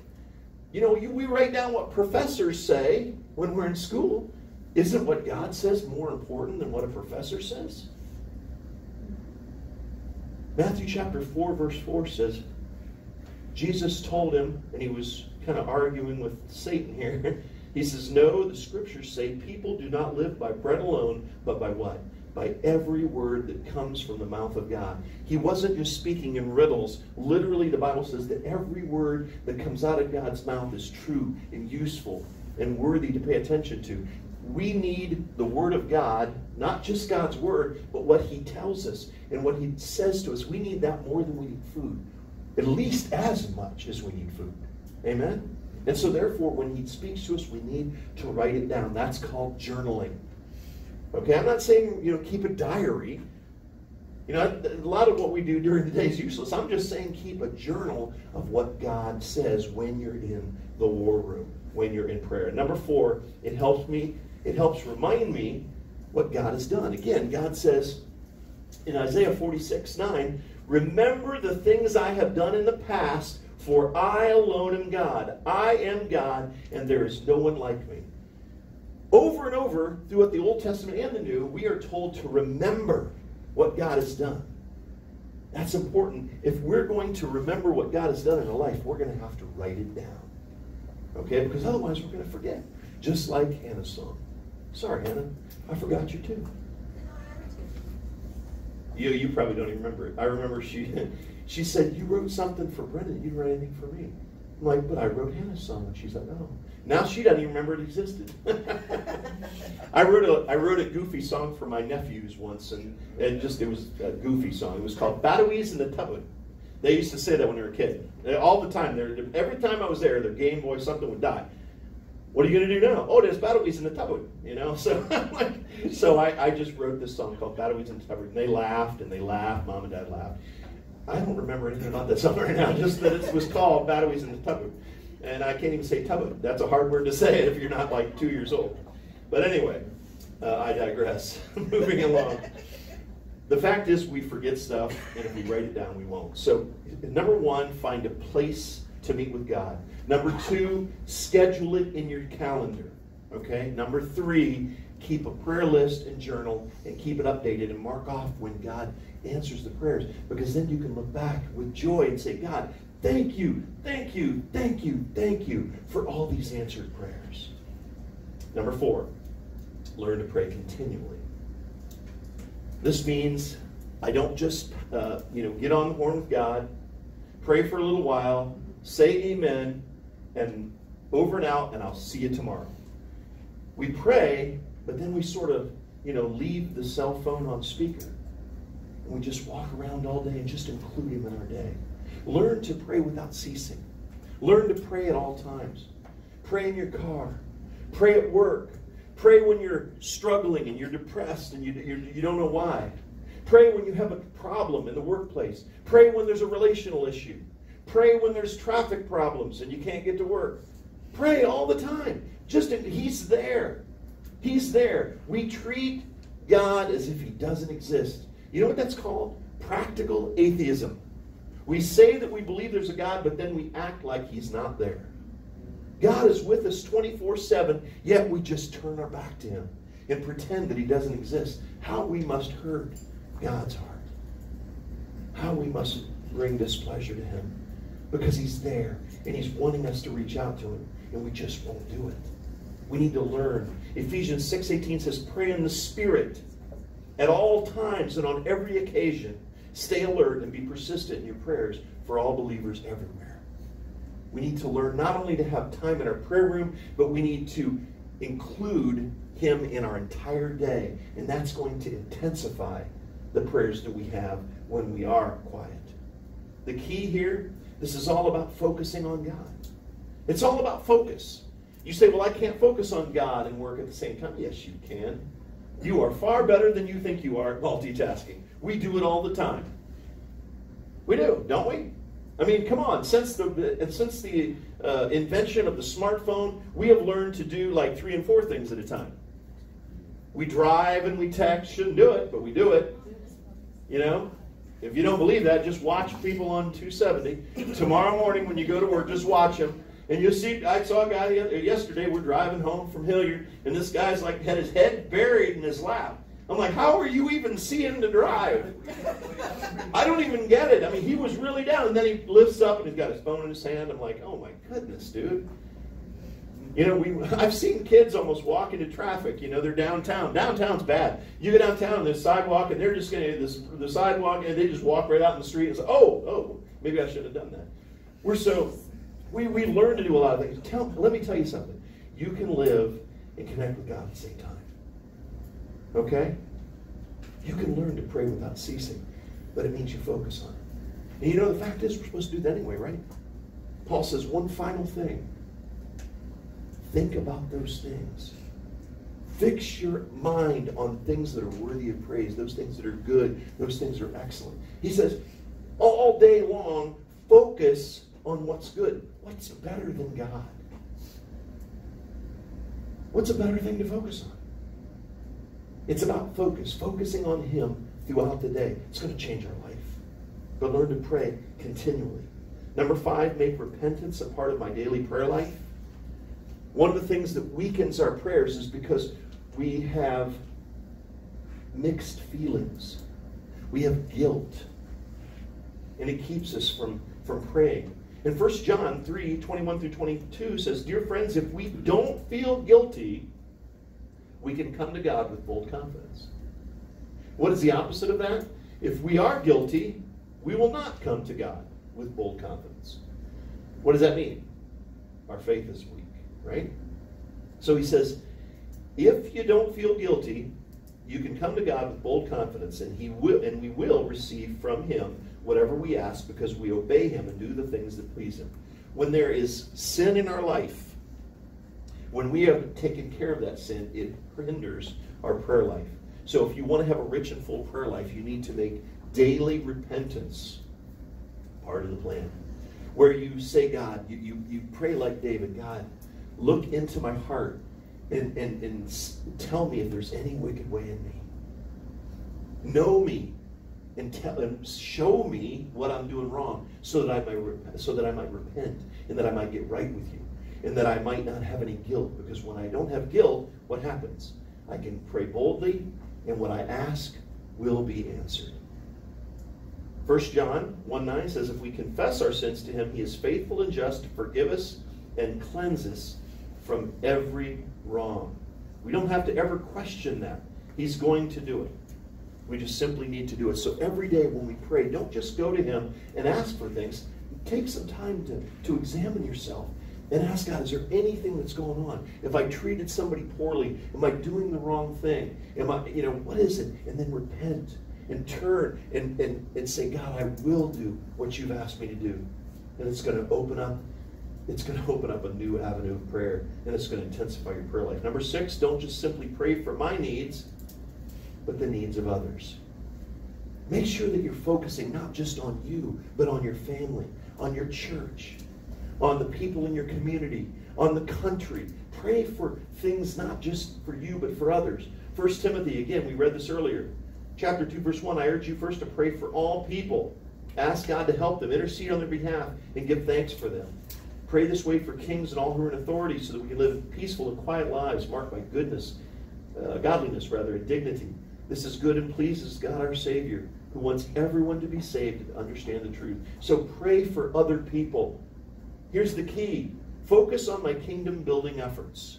You know, you, we write down what professors say when we're in school. Isn't what God says more important than what a professor says? Matthew chapter 4, verse 4 says, Jesus told him, and he was kind of arguing with Satan here. [laughs] He says, No, the scriptures say people do not live by bread alone, but by what? By every word that comes from the mouth of God. He wasn't just speaking in riddles. Literally, the Bible says that every word that comes out of God's mouth is true and useful and worthy to pay attention to. We need the Word of God, not just God's Word, but what He tells us and what He says to us. We need that more than we need food, at least as much as we need food. Amen? And so, therefore, when he speaks to us, we need to write it down. That's called journaling. Okay, I'm not saying, you know, keep a diary. You know, a lot of what we do during the day is useless. I'm just saying keep a journal of what God says when you're in the war room, when you're in prayer. Number four, it helps me, it helps remind me what God has done. Again, God says in Isaiah 46 9, remember the things I have done in the past for I alone am God. I am God, and there is no one like me. Over and over throughout the Old Testament and the New, we are told to remember what God has done. That's important. If we're going to remember what God has done in our life, we're going to have to write it down. Okay? Because otherwise we're going to forget. just like Hannah's song. Sorry, Hannah, I forgot you too. You, you probably don't even remember it. I remember she [laughs] she said, You wrote something for Brenda. you didn't write anything for me. I'm like, but I wrote Hannah's song. And she's like, oh. Now she doesn't even remember it existed. [laughs] I wrote a I wrote a goofy song for my nephews once, and it just it was a goofy song. It was called Badawies in the Tubwood. They used to say that when they were a kid. All the time. They're, every time I was there, their Game Boy something would die. What are you going to do now? Oh, there's Badawies in the Tubwood. You know, [laughs] so so I, I just wrote this song called Badawies in the Tubwood. And they laughed and they laughed. Mom and Dad laughed. I don't remember anything about that song right now. Just that it was called Badawies in the Tubwood and I can't even say tubwood. That's a hard word to say [laughs] if you're not like two years old. But anyway, uh, I digress. [laughs] Moving along. The fact is, we forget stuff, and if we write it down, we won't. So, number one, find a place to meet with God. Number two, schedule it in your calendar. Okay? Number three, keep a prayer list and journal and keep it updated and mark off when God answers the prayers because then you can look back with joy and say, God, Thank you, thank you, thank you, thank you for all these answered prayers. Number four, learn to pray continually. This means I don't just, uh, you know, get on the horn with God, pray for a little while, say amen, and over and out, and I'll see you tomorrow. We pray, but then we sort of, you know, leave the cell phone on speaker. And we just walk around all day and just include him in our day. Learn to pray without ceasing. Learn to pray at all times. Pray in your car. Pray at work. Pray when you're struggling and you're depressed and you, you, you don't know why. Pray when you have a problem in the workplace. Pray when there's a relational issue. Pray when there's traffic problems and you can't get to work. Pray all the time. Just He's there. He's there. We treat God as if He doesn't exist. You know what that's called? Practical atheism. We say that we believe there's a God, but then we act like He's not there. God is with us 24 7, yet we just turn our back to Him and pretend that He doesn't exist. How we must hurt God's heart. How we must bring displeasure to Him because He's there and He's wanting us to reach out to Him, and we just won't do it. We need to learn. Ephesians 6:18 says, "Pray in the Spirit at all times and on every occasion." Stay alert and be persistent in your prayers for all believers everywhere. We need to learn not only to have time in our prayer room, but we need to include Him in our entire day. And that's going to intensify the prayers that we have when we are quiet. The key here, this is all about focusing on God. It's all about focus. You say, well, I can't focus on God and work at the same time. Yes, you can. You are far better than you think you are at multitasking. We do it all the time. We do, don't we? I mean, come on. Since the since the uh, invention of the smartphone, we have learned to do like three and four things at a time. We drive and we text. Shouldn't do it, but we do it. You know, if you don't believe that, just watch people on 270 tomorrow morning when you go to work. Just watch them, and you'll see. I saw a guy yesterday. We're driving home from Hilliard, and this guy's like had his head buried in his lap. I'm like, how are you even seeing to drive? I don't even get it. I mean, he was really down, and then he lifts up and he's got his phone in his hand. I'm like, oh my goodness, dude. You know, we [laughs] I've seen kids almost walk into traffic. You know, they're downtown. Downtown's bad. You go downtown, there's sidewalk, and they're just going to this the sidewalk, and they just walk right out in the street and say, oh, oh, maybe I should have done that. We're so we we learn to do a lot of things. Tell, let me tell you something. You can live and connect with God at the same time. Okay? You can learn to pray without ceasing, but it means you focus on it. And you know, the fact is, we're supposed to do that anyway, right? Paul says one final thing think about those things. Fix your mind on things that are worthy of praise, those things that are good, those things that are excellent. He says, all day long, focus on what's good. What's better than God? What's a better thing to focus on? It's about focus, focusing on Him throughout the day. It's going to change our life. But learn to pray continually. Number five, make repentance a part of my daily prayer life. One of the things that weakens our prayers is because we have mixed feelings. We have guilt. And it keeps us from, from praying. In 1 John 3 21 through 22 says, Dear friends, if we don't feel guilty, we can come to God with bold confidence. What is the opposite of that? If we are guilty, we will not come to God with bold confidence. What does that mean? Our faith is weak, right? So he says, if you don't feel guilty, you can come to God with bold confidence, and he will and we will receive from him whatever we ask because we obey him and do the things that please him. When there is sin in our life, when we have taken care of that sin, it hinders our prayer life. So if you want to have a rich and full prayer life, you need to make daily repentance part of the plan. Where you say, God, you, you, you pray like David, God, look into my heart and, and, and tell me if there's any wicked way in me. Know me and tell and show me what I'm doing wrong so that I might so that I might repent and that I might get right with you and that I might not have any guilt because when I don't have guilt, what happens? I can pray boldly and what I ask will be answered. 1 John 1 9 says, If we confess our sins to him, he is faithful and just to forgive us and cleanse us from every wrong. We don't have to ever question that. He's going to do it. We just simply need to do it. So every day when we pray, don't just go to him and ask for things. Take some time to, to examine yourself and ask God, is there anything that's going on? If I treated somebody poorly, am I doing the wrong thing? Am I, you know, what is it? And then repent and turn and, and, and say, God, I will do what you've asked me to do. And it's going to open up, it's going [laughs] to open up a new avenue of prayer and it's going to intensify your prayer life. Number six, don't just simply pray for my needs, but the needs of others. Make sure that you're focusing not just on you, but on your family, on your church on the people in your community, on the country. Pray for things not just for you, but for others. First Timothy, again, we read this earlier. Chapter 2, verse 1 I urge you first to pray for all people. Ask God to help them, intercede on their behalf, and give thanks for them. Pray this way for kings and all who are in authority so that we can live peaceful and quiet lives marked by goodness, uh, godliness, rather, and dignity. This is good and pleases God our Savior, who wants everyone to be saved and understand the truth. So pray for other people. Here's the key focus on my kingdom building efforts.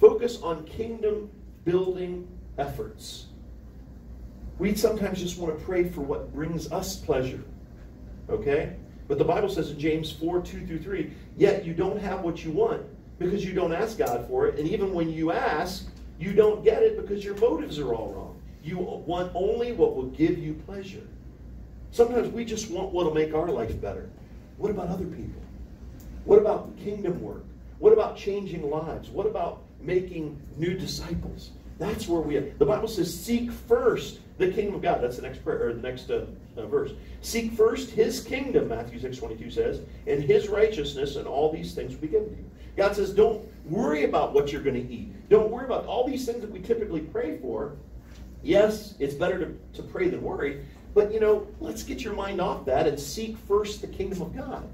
Focus on kingdom building efforts. We sometimes just want to pray for what brings us pleasure. Okay? But the Bible says in James 4 2 through 3, yet you don't have what you want because you don't ask God for it. And even when you ask, you don't get it because your motives are all wrong. You want only what will give you pleasure. Sometimes we just want what will make our life better. What about other people? What about kingdom work? What about changing lives? What about making new disciples? That's where we are. The Bible says, seek first the kingdom of God. That's the next prayer, or the next uh, uh, verse. Seek first his kingdom, Matthew 6 22 says, and his righteousness, and all these things will be given to you. God says, don't worry about what you're going to eat. Don't worry about all these things that we typically pray for. Yes, it's better to, to pray than worry, but you know, let's get your mind off that and seek first the kingdom of God.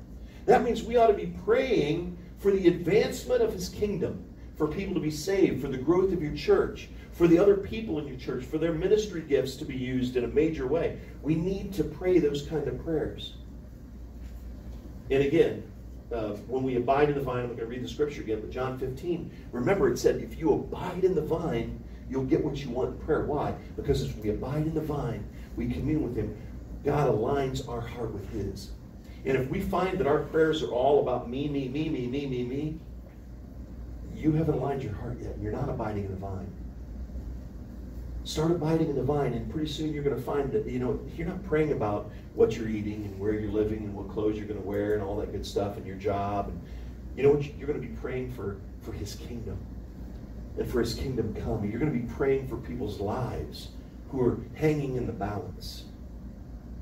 That means we ought to be praying for the advancement of his kingdom, for people to be saved, for the growth of your church, for the other people in your church, for their ministry gifts to be used in a major way. We need to pray those kind of prayers. And again, uh, when we abide in the vine, I'm going to read the scripture again, but John 15, remember it said, if you abide in the vine, you'll get what you want in prayer. Why? Because as we abide in the vine, we commune with Him. God aligns our heart with His. And if we find that our prayers are all about me, me, me, me, me, me, me, you haven't aligned your heart yet. You're not abiding in the vine. Start abiding in the vine, and pretty soon you're going to find that you know you're not praying about what you're eating and where you're living and what clothes you're going to wear and all that good stuff and your job. And you know what? You're going to be praying for for His kingdom and for His kingdom come. You're going to be praying for people's lives who are hanging in the balance.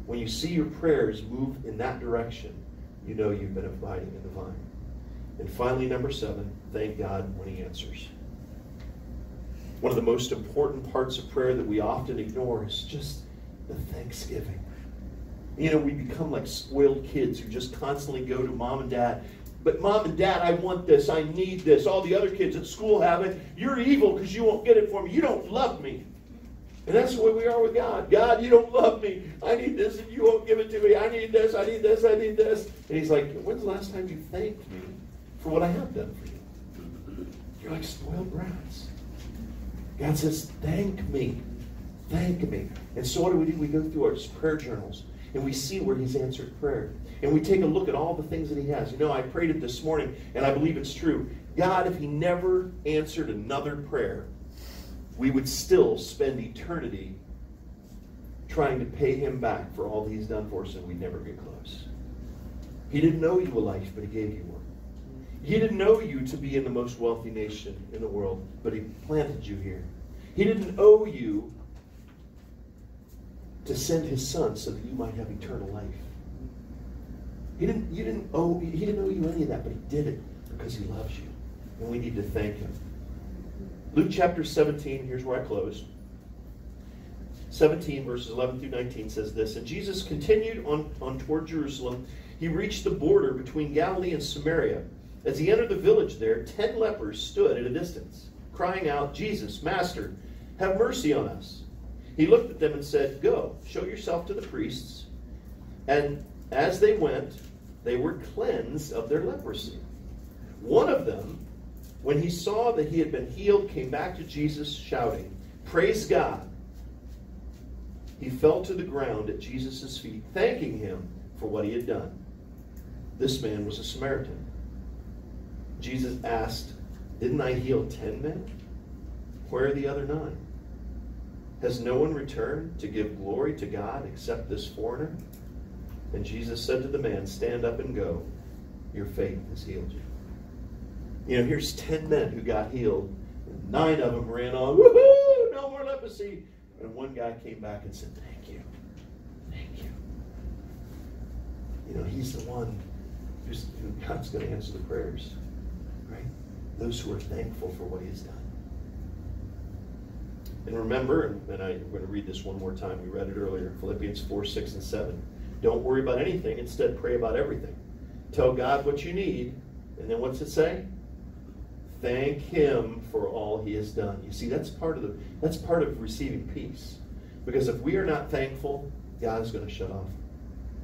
When you see your prayers move in that direction, you know you've been abiding in the vine. And finally, number seven, thank God when He answers. One of the most important parts of prayer that we often ignore is just the thanksgiving. You know, we become like spoiled kids who just constantly go to mom and dad. But mom and dad, I want this. I need this. All the other kids at school have it. You're evil because you won't get it for me. You don't love me. And that's the way we are with God. God, you don't love me. I need this and you won't give it to me. I need this, I need this, I need this. And he's like, when's the last time you thanked me for what I have done for you? You're like spoiled brats. God says, thank me. Thank me. And so what do we do? We go through our prayer journals and we see where he's answered prayer. And we take a look at all the things that he has. You know, I prayed it this morning, and I believe it's true. God, if he never answered another prayer, we would still spend eternity trying to pay him back for all he's done for us, and we'd never get close. He didn't know you a life, but he gave you one. He didn't know you to be in the most wealthy nation in the world, but he planted you here. He didn't owe you to send his son so that you might have eternal life. He didn't, you didn't owe, he didn't owe you any of that, but he did it because he loves you. And we need to thank him. Luke chapter 17, here's where I close. 17, verses 11 through 19 says this And Jesus continued on, on toward Jerusalem. He reached the border between Galilee and Samaria. As he entered the village there, ten lepers stood at a distance, crying out, Jesus, Master, have mercy on us. He looked at them and said, Go, show yourself to the priests. And as they went, they were cleansed of their leprosy. One of them, when he saw that he had been healed, came back to Jesus shouting, Praise God. He fell to the ground at Jesus' feet, thanking him for what he had done. This man was a Samaritan. Jesus asked, Didn't I heal ten men? Where are the other nine? Has no one returned to give glory to God except this foreigner? And Jesus said to the man, Stand up and go. Your faith has healed you. You know, here's 10 men who got healed. And nine of them ran on, woohoo, no more leprosy. And one guy came back and said, Thank you. Thank you. You know, he's the one who's, who God's going to answer the prayers. Right? Those who are thankful for what he has done. And remember, and I, am going to read this one more time. We read it earlier Philippians 4, 6, and 7. Don't worry about anything. Instead, pray about everything. Tell God what you need. And then what's it say? Thank Him for all He has done. You see, that's part of the that's part of receiving peace. Because if we are not thankful, God is going to shut off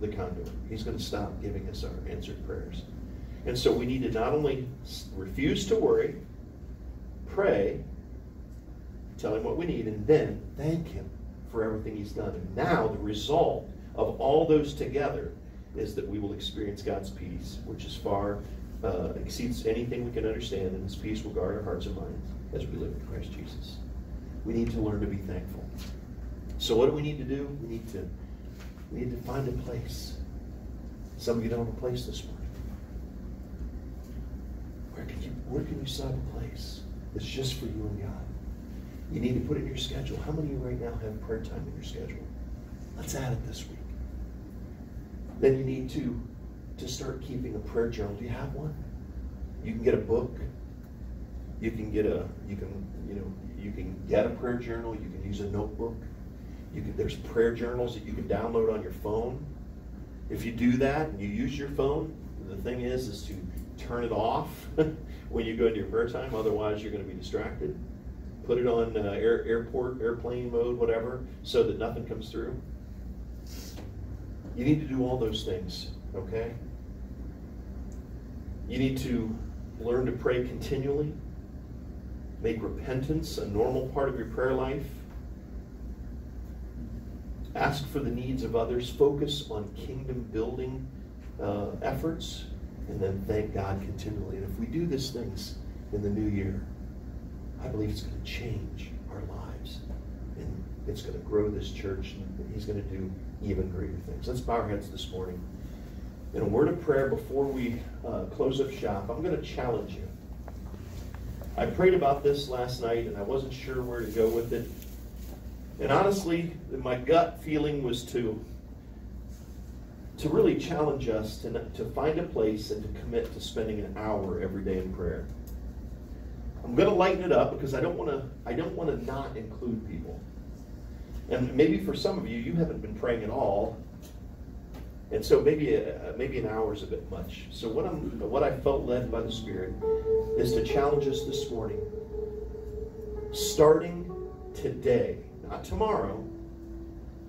the conduit. He's going to stop giving us our answered prayers. And so we need to not only refuse to worry, pray, tell him what we need, and then thank him for everything he's done. And now the result of all those together is that we will experience God's peace, which is far uh, exceeds anything we can understand, and His peace will guard our hearts and minds as we live in Christ Jesus. We need to learn to be thankful. So, what do we need to do? We need to we need to find a place. Some of you don't have a place this morning. Where can you where can you set a place that's just for you and God? You need to put it in your schedule. How many of you right now have prayer time in your schedule? Let's add it this week. Then you need to, to start keeping a prayer journal. Do you have one? You can get a book. You can get a you can you know you can get a prayer journal. You can use a notebook. You can there's prayer journals that you can download on your phone. If you do that and you use your phone, the thing is is to turn it off [laughs] when you go into your prayer time. Otherwise, you're going to be distracted. Put it on uh, air, airport, airplane mode, whatever, so that nothing comes through. You need to do all those things, okay? You need to learn to pray continually, make repentance a normal part of your prayer life, ask for the needs of others, focus on kingdom building uh, efforts, and then thank God continually. And if we do these things in the new year, I believe it's going to change our lives. And it's going to grow this church, and He's going to do even greater things. Let's bow our heads this morning. In a word of prayer before we uh, close up shop, I'm going to challenge you. I prayed about this last night, and I wasn't sure where to go with it. And honestly, my gut feeling was to to really challenge us to, to find a place and to commit to spending an hour every day in prayer. I'm going to lighten it up because I don't want to I don't want to not include people. And maybe for some of you, you haven't been praying at all. And so maybe a, maybe an hour is a bit much. So what I'm what I felt led by the Spirit is to challenge us this morning. Starting today, not tomorrow,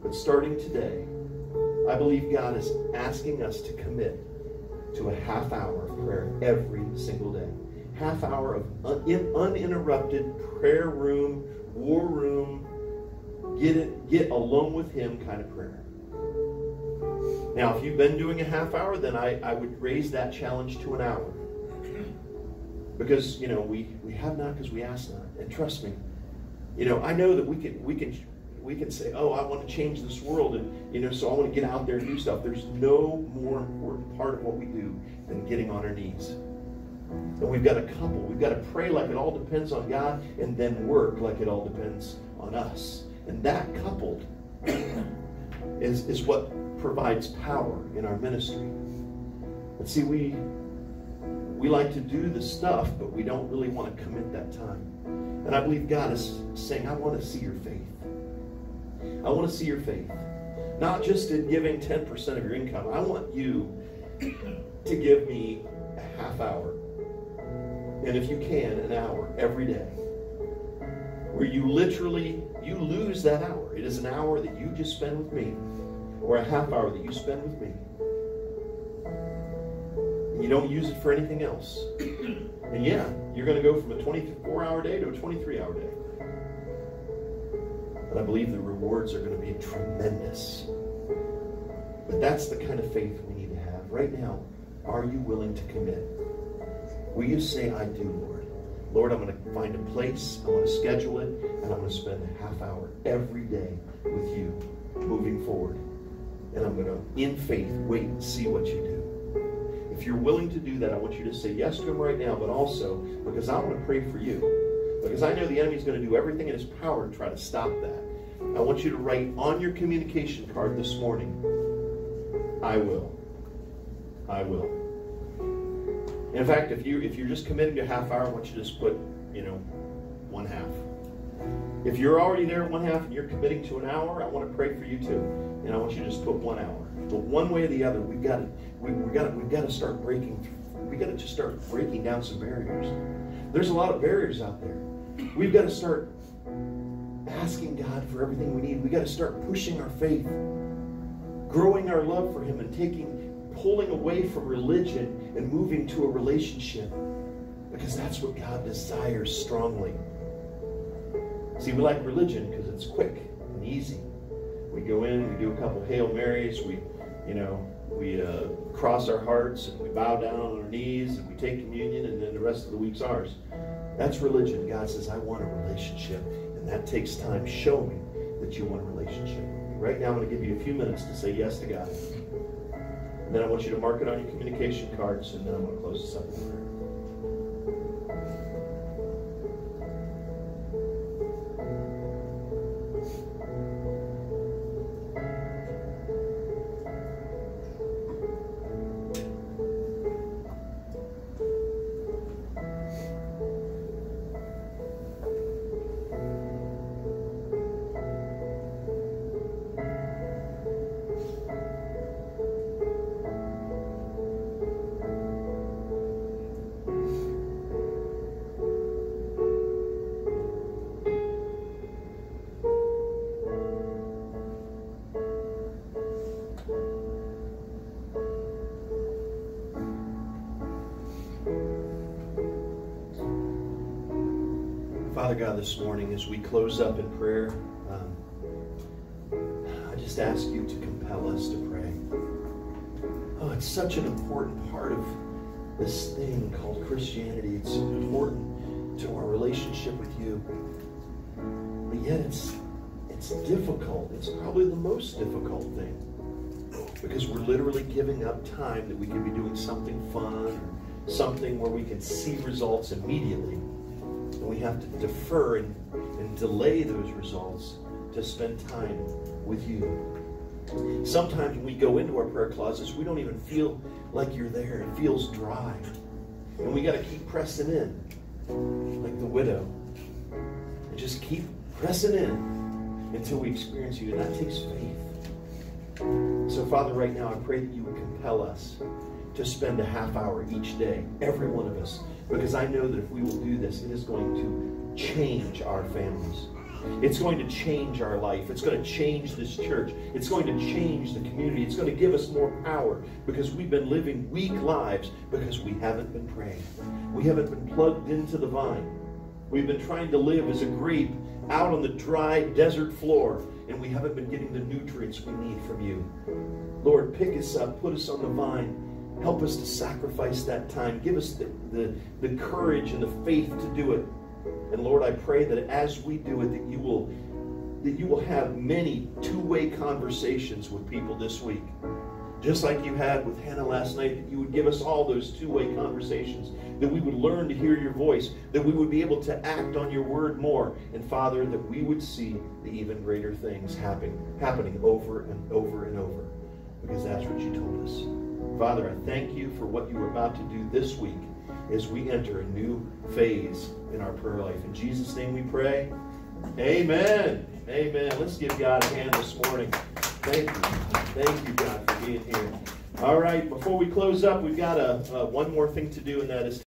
but starting today, I believe God is asking us to commit to a half hour of prayer every single day. Half hour of un- uninterrupted prayer room, war room, get it, get alone with Him kind of prayer. Now, if you've been doing a half hour, then I, I would raise that challenge to an hour. Because, you know, we, we have not because we ask not. And trust me, you know, I know that we can we can we can say, oh, I want to change this world, and you know, so I want to get out there and do stuff. There's no more important part of what we do than getting on our knees. And we've got to couple. We've got to pray like it all depends on God, and then work like it all depends on us. And that coupled is, is what provides power in our ministry. And see, we we like to do the stuff, but we don't really want to commit that time. And I believe God is saying, I want to see your faith. I want to see your faith. Not just in giving 10% of your income. I want you to give me a half hour. And if you can, an hour every day. Where you literally, you lose that hour. It is an hour that you just spend with me. Or a half hour that you spend with me. And you don't use it for anything else. [clears throat] And yeah, you're going to go from a 24 hour day to a 23 hour day. But I believe the rewards are going to be tremendous. But that's the kind of faith we need to have. Right now, are you willing to commit? Will you say, I do, Lord? Lord, I'm going to find a place, I'm going to schedule it, and I'm going to spend a half hour every day with you moving forward. And I'm going to, in faith, wait and see what you do. If you're willing to do that, I want you to say yes to him right now, but also because I want to pray for you. Because I know the enemy is going to do everything in his power to try to stop that. I want you to write on your communication card this morning, I will. I will. In fact, if you if you're just committing to half hour, I want you to just put, you know, one half. If you're already there one half and you're committing to an hour, I want to pray for you too. And I want you to just put one hour. But one way or the other, we've got to we, we got to we've got to start breaking. We got to just start breaking down some barriers. There's a lot of barriers out there. We've got to start asking God for everything we need. We've got to start pushing our faith, growing our love for Him, and taking, pulling away from religion and moving to a relationship. Because that's what God desires strongly. See, we like religion because it's quick and easy. We go in, we do a couple Hail Marys, we, you know, we uh, cross our hearts and we bow down on our knees and we take communion, and then the rest of the week's ours. That's religion. God says, I want a relationship. And that takes time. Show me that you want a relationship. Right now, I'm going to give you a few minutes to say yes to God. And then I want you to mark it on your communication cards, and then I'm going to close this up Father God, this morning as we close up in prayer, um, I just ask you to compel us to pray. Oh, it's such an important part of this thing called Christianity. It's important to our relationship with you. But yet it's it's difficult. It's probably the most difficult thing. Because we're literally giving up time that we could be doing something fun or something where we can see results immediately and we have to defer and, and delay those results to spend time with you. Sometimes when we go into our prayer closets, we don't even feel like you're there. It feels dry. And we got to keep pressing in, like the widow. And just keep pressing in until we experience you. And that takes faith. So, Father, right now, I pray that you would compel us to spend a half hour each day, every one of us, because I know that if we will do this, it is going to change our families. It's going to change our life. It's going to change this church. It's going to change the community. It's going to give us more power because we've been living weak lives because we haven't been praying. We haven't been plugged into the vine. We've been trying to live as a grape out on the dry desert floor, and we haven't been getting the nutrients we need from you. Lord, pick us up, put us on the vine. Help us to sacrifice that time. Give us the, the, the courage and the faith to do it. And Lord, I pray that as we do it, that you will that you will have many two-way conversations with people this week. Just like you had with Hannah last night, that you would give us all those two-way conversations, that we would learn to hear your voice, that we would be able to act on your word more, and Father, that we would see the even greater things happening, happening over and over and over, because that's what you told us. Father, I thank you for what you are about to do this week as we enter a new phase in our prayer life. In Jesus' name we pray. Amen. Amen. Let's give God a hand this morning. Thank you. Thank you, God, for being here. All right, before we close up, we've got a, a one more thing to do, and that is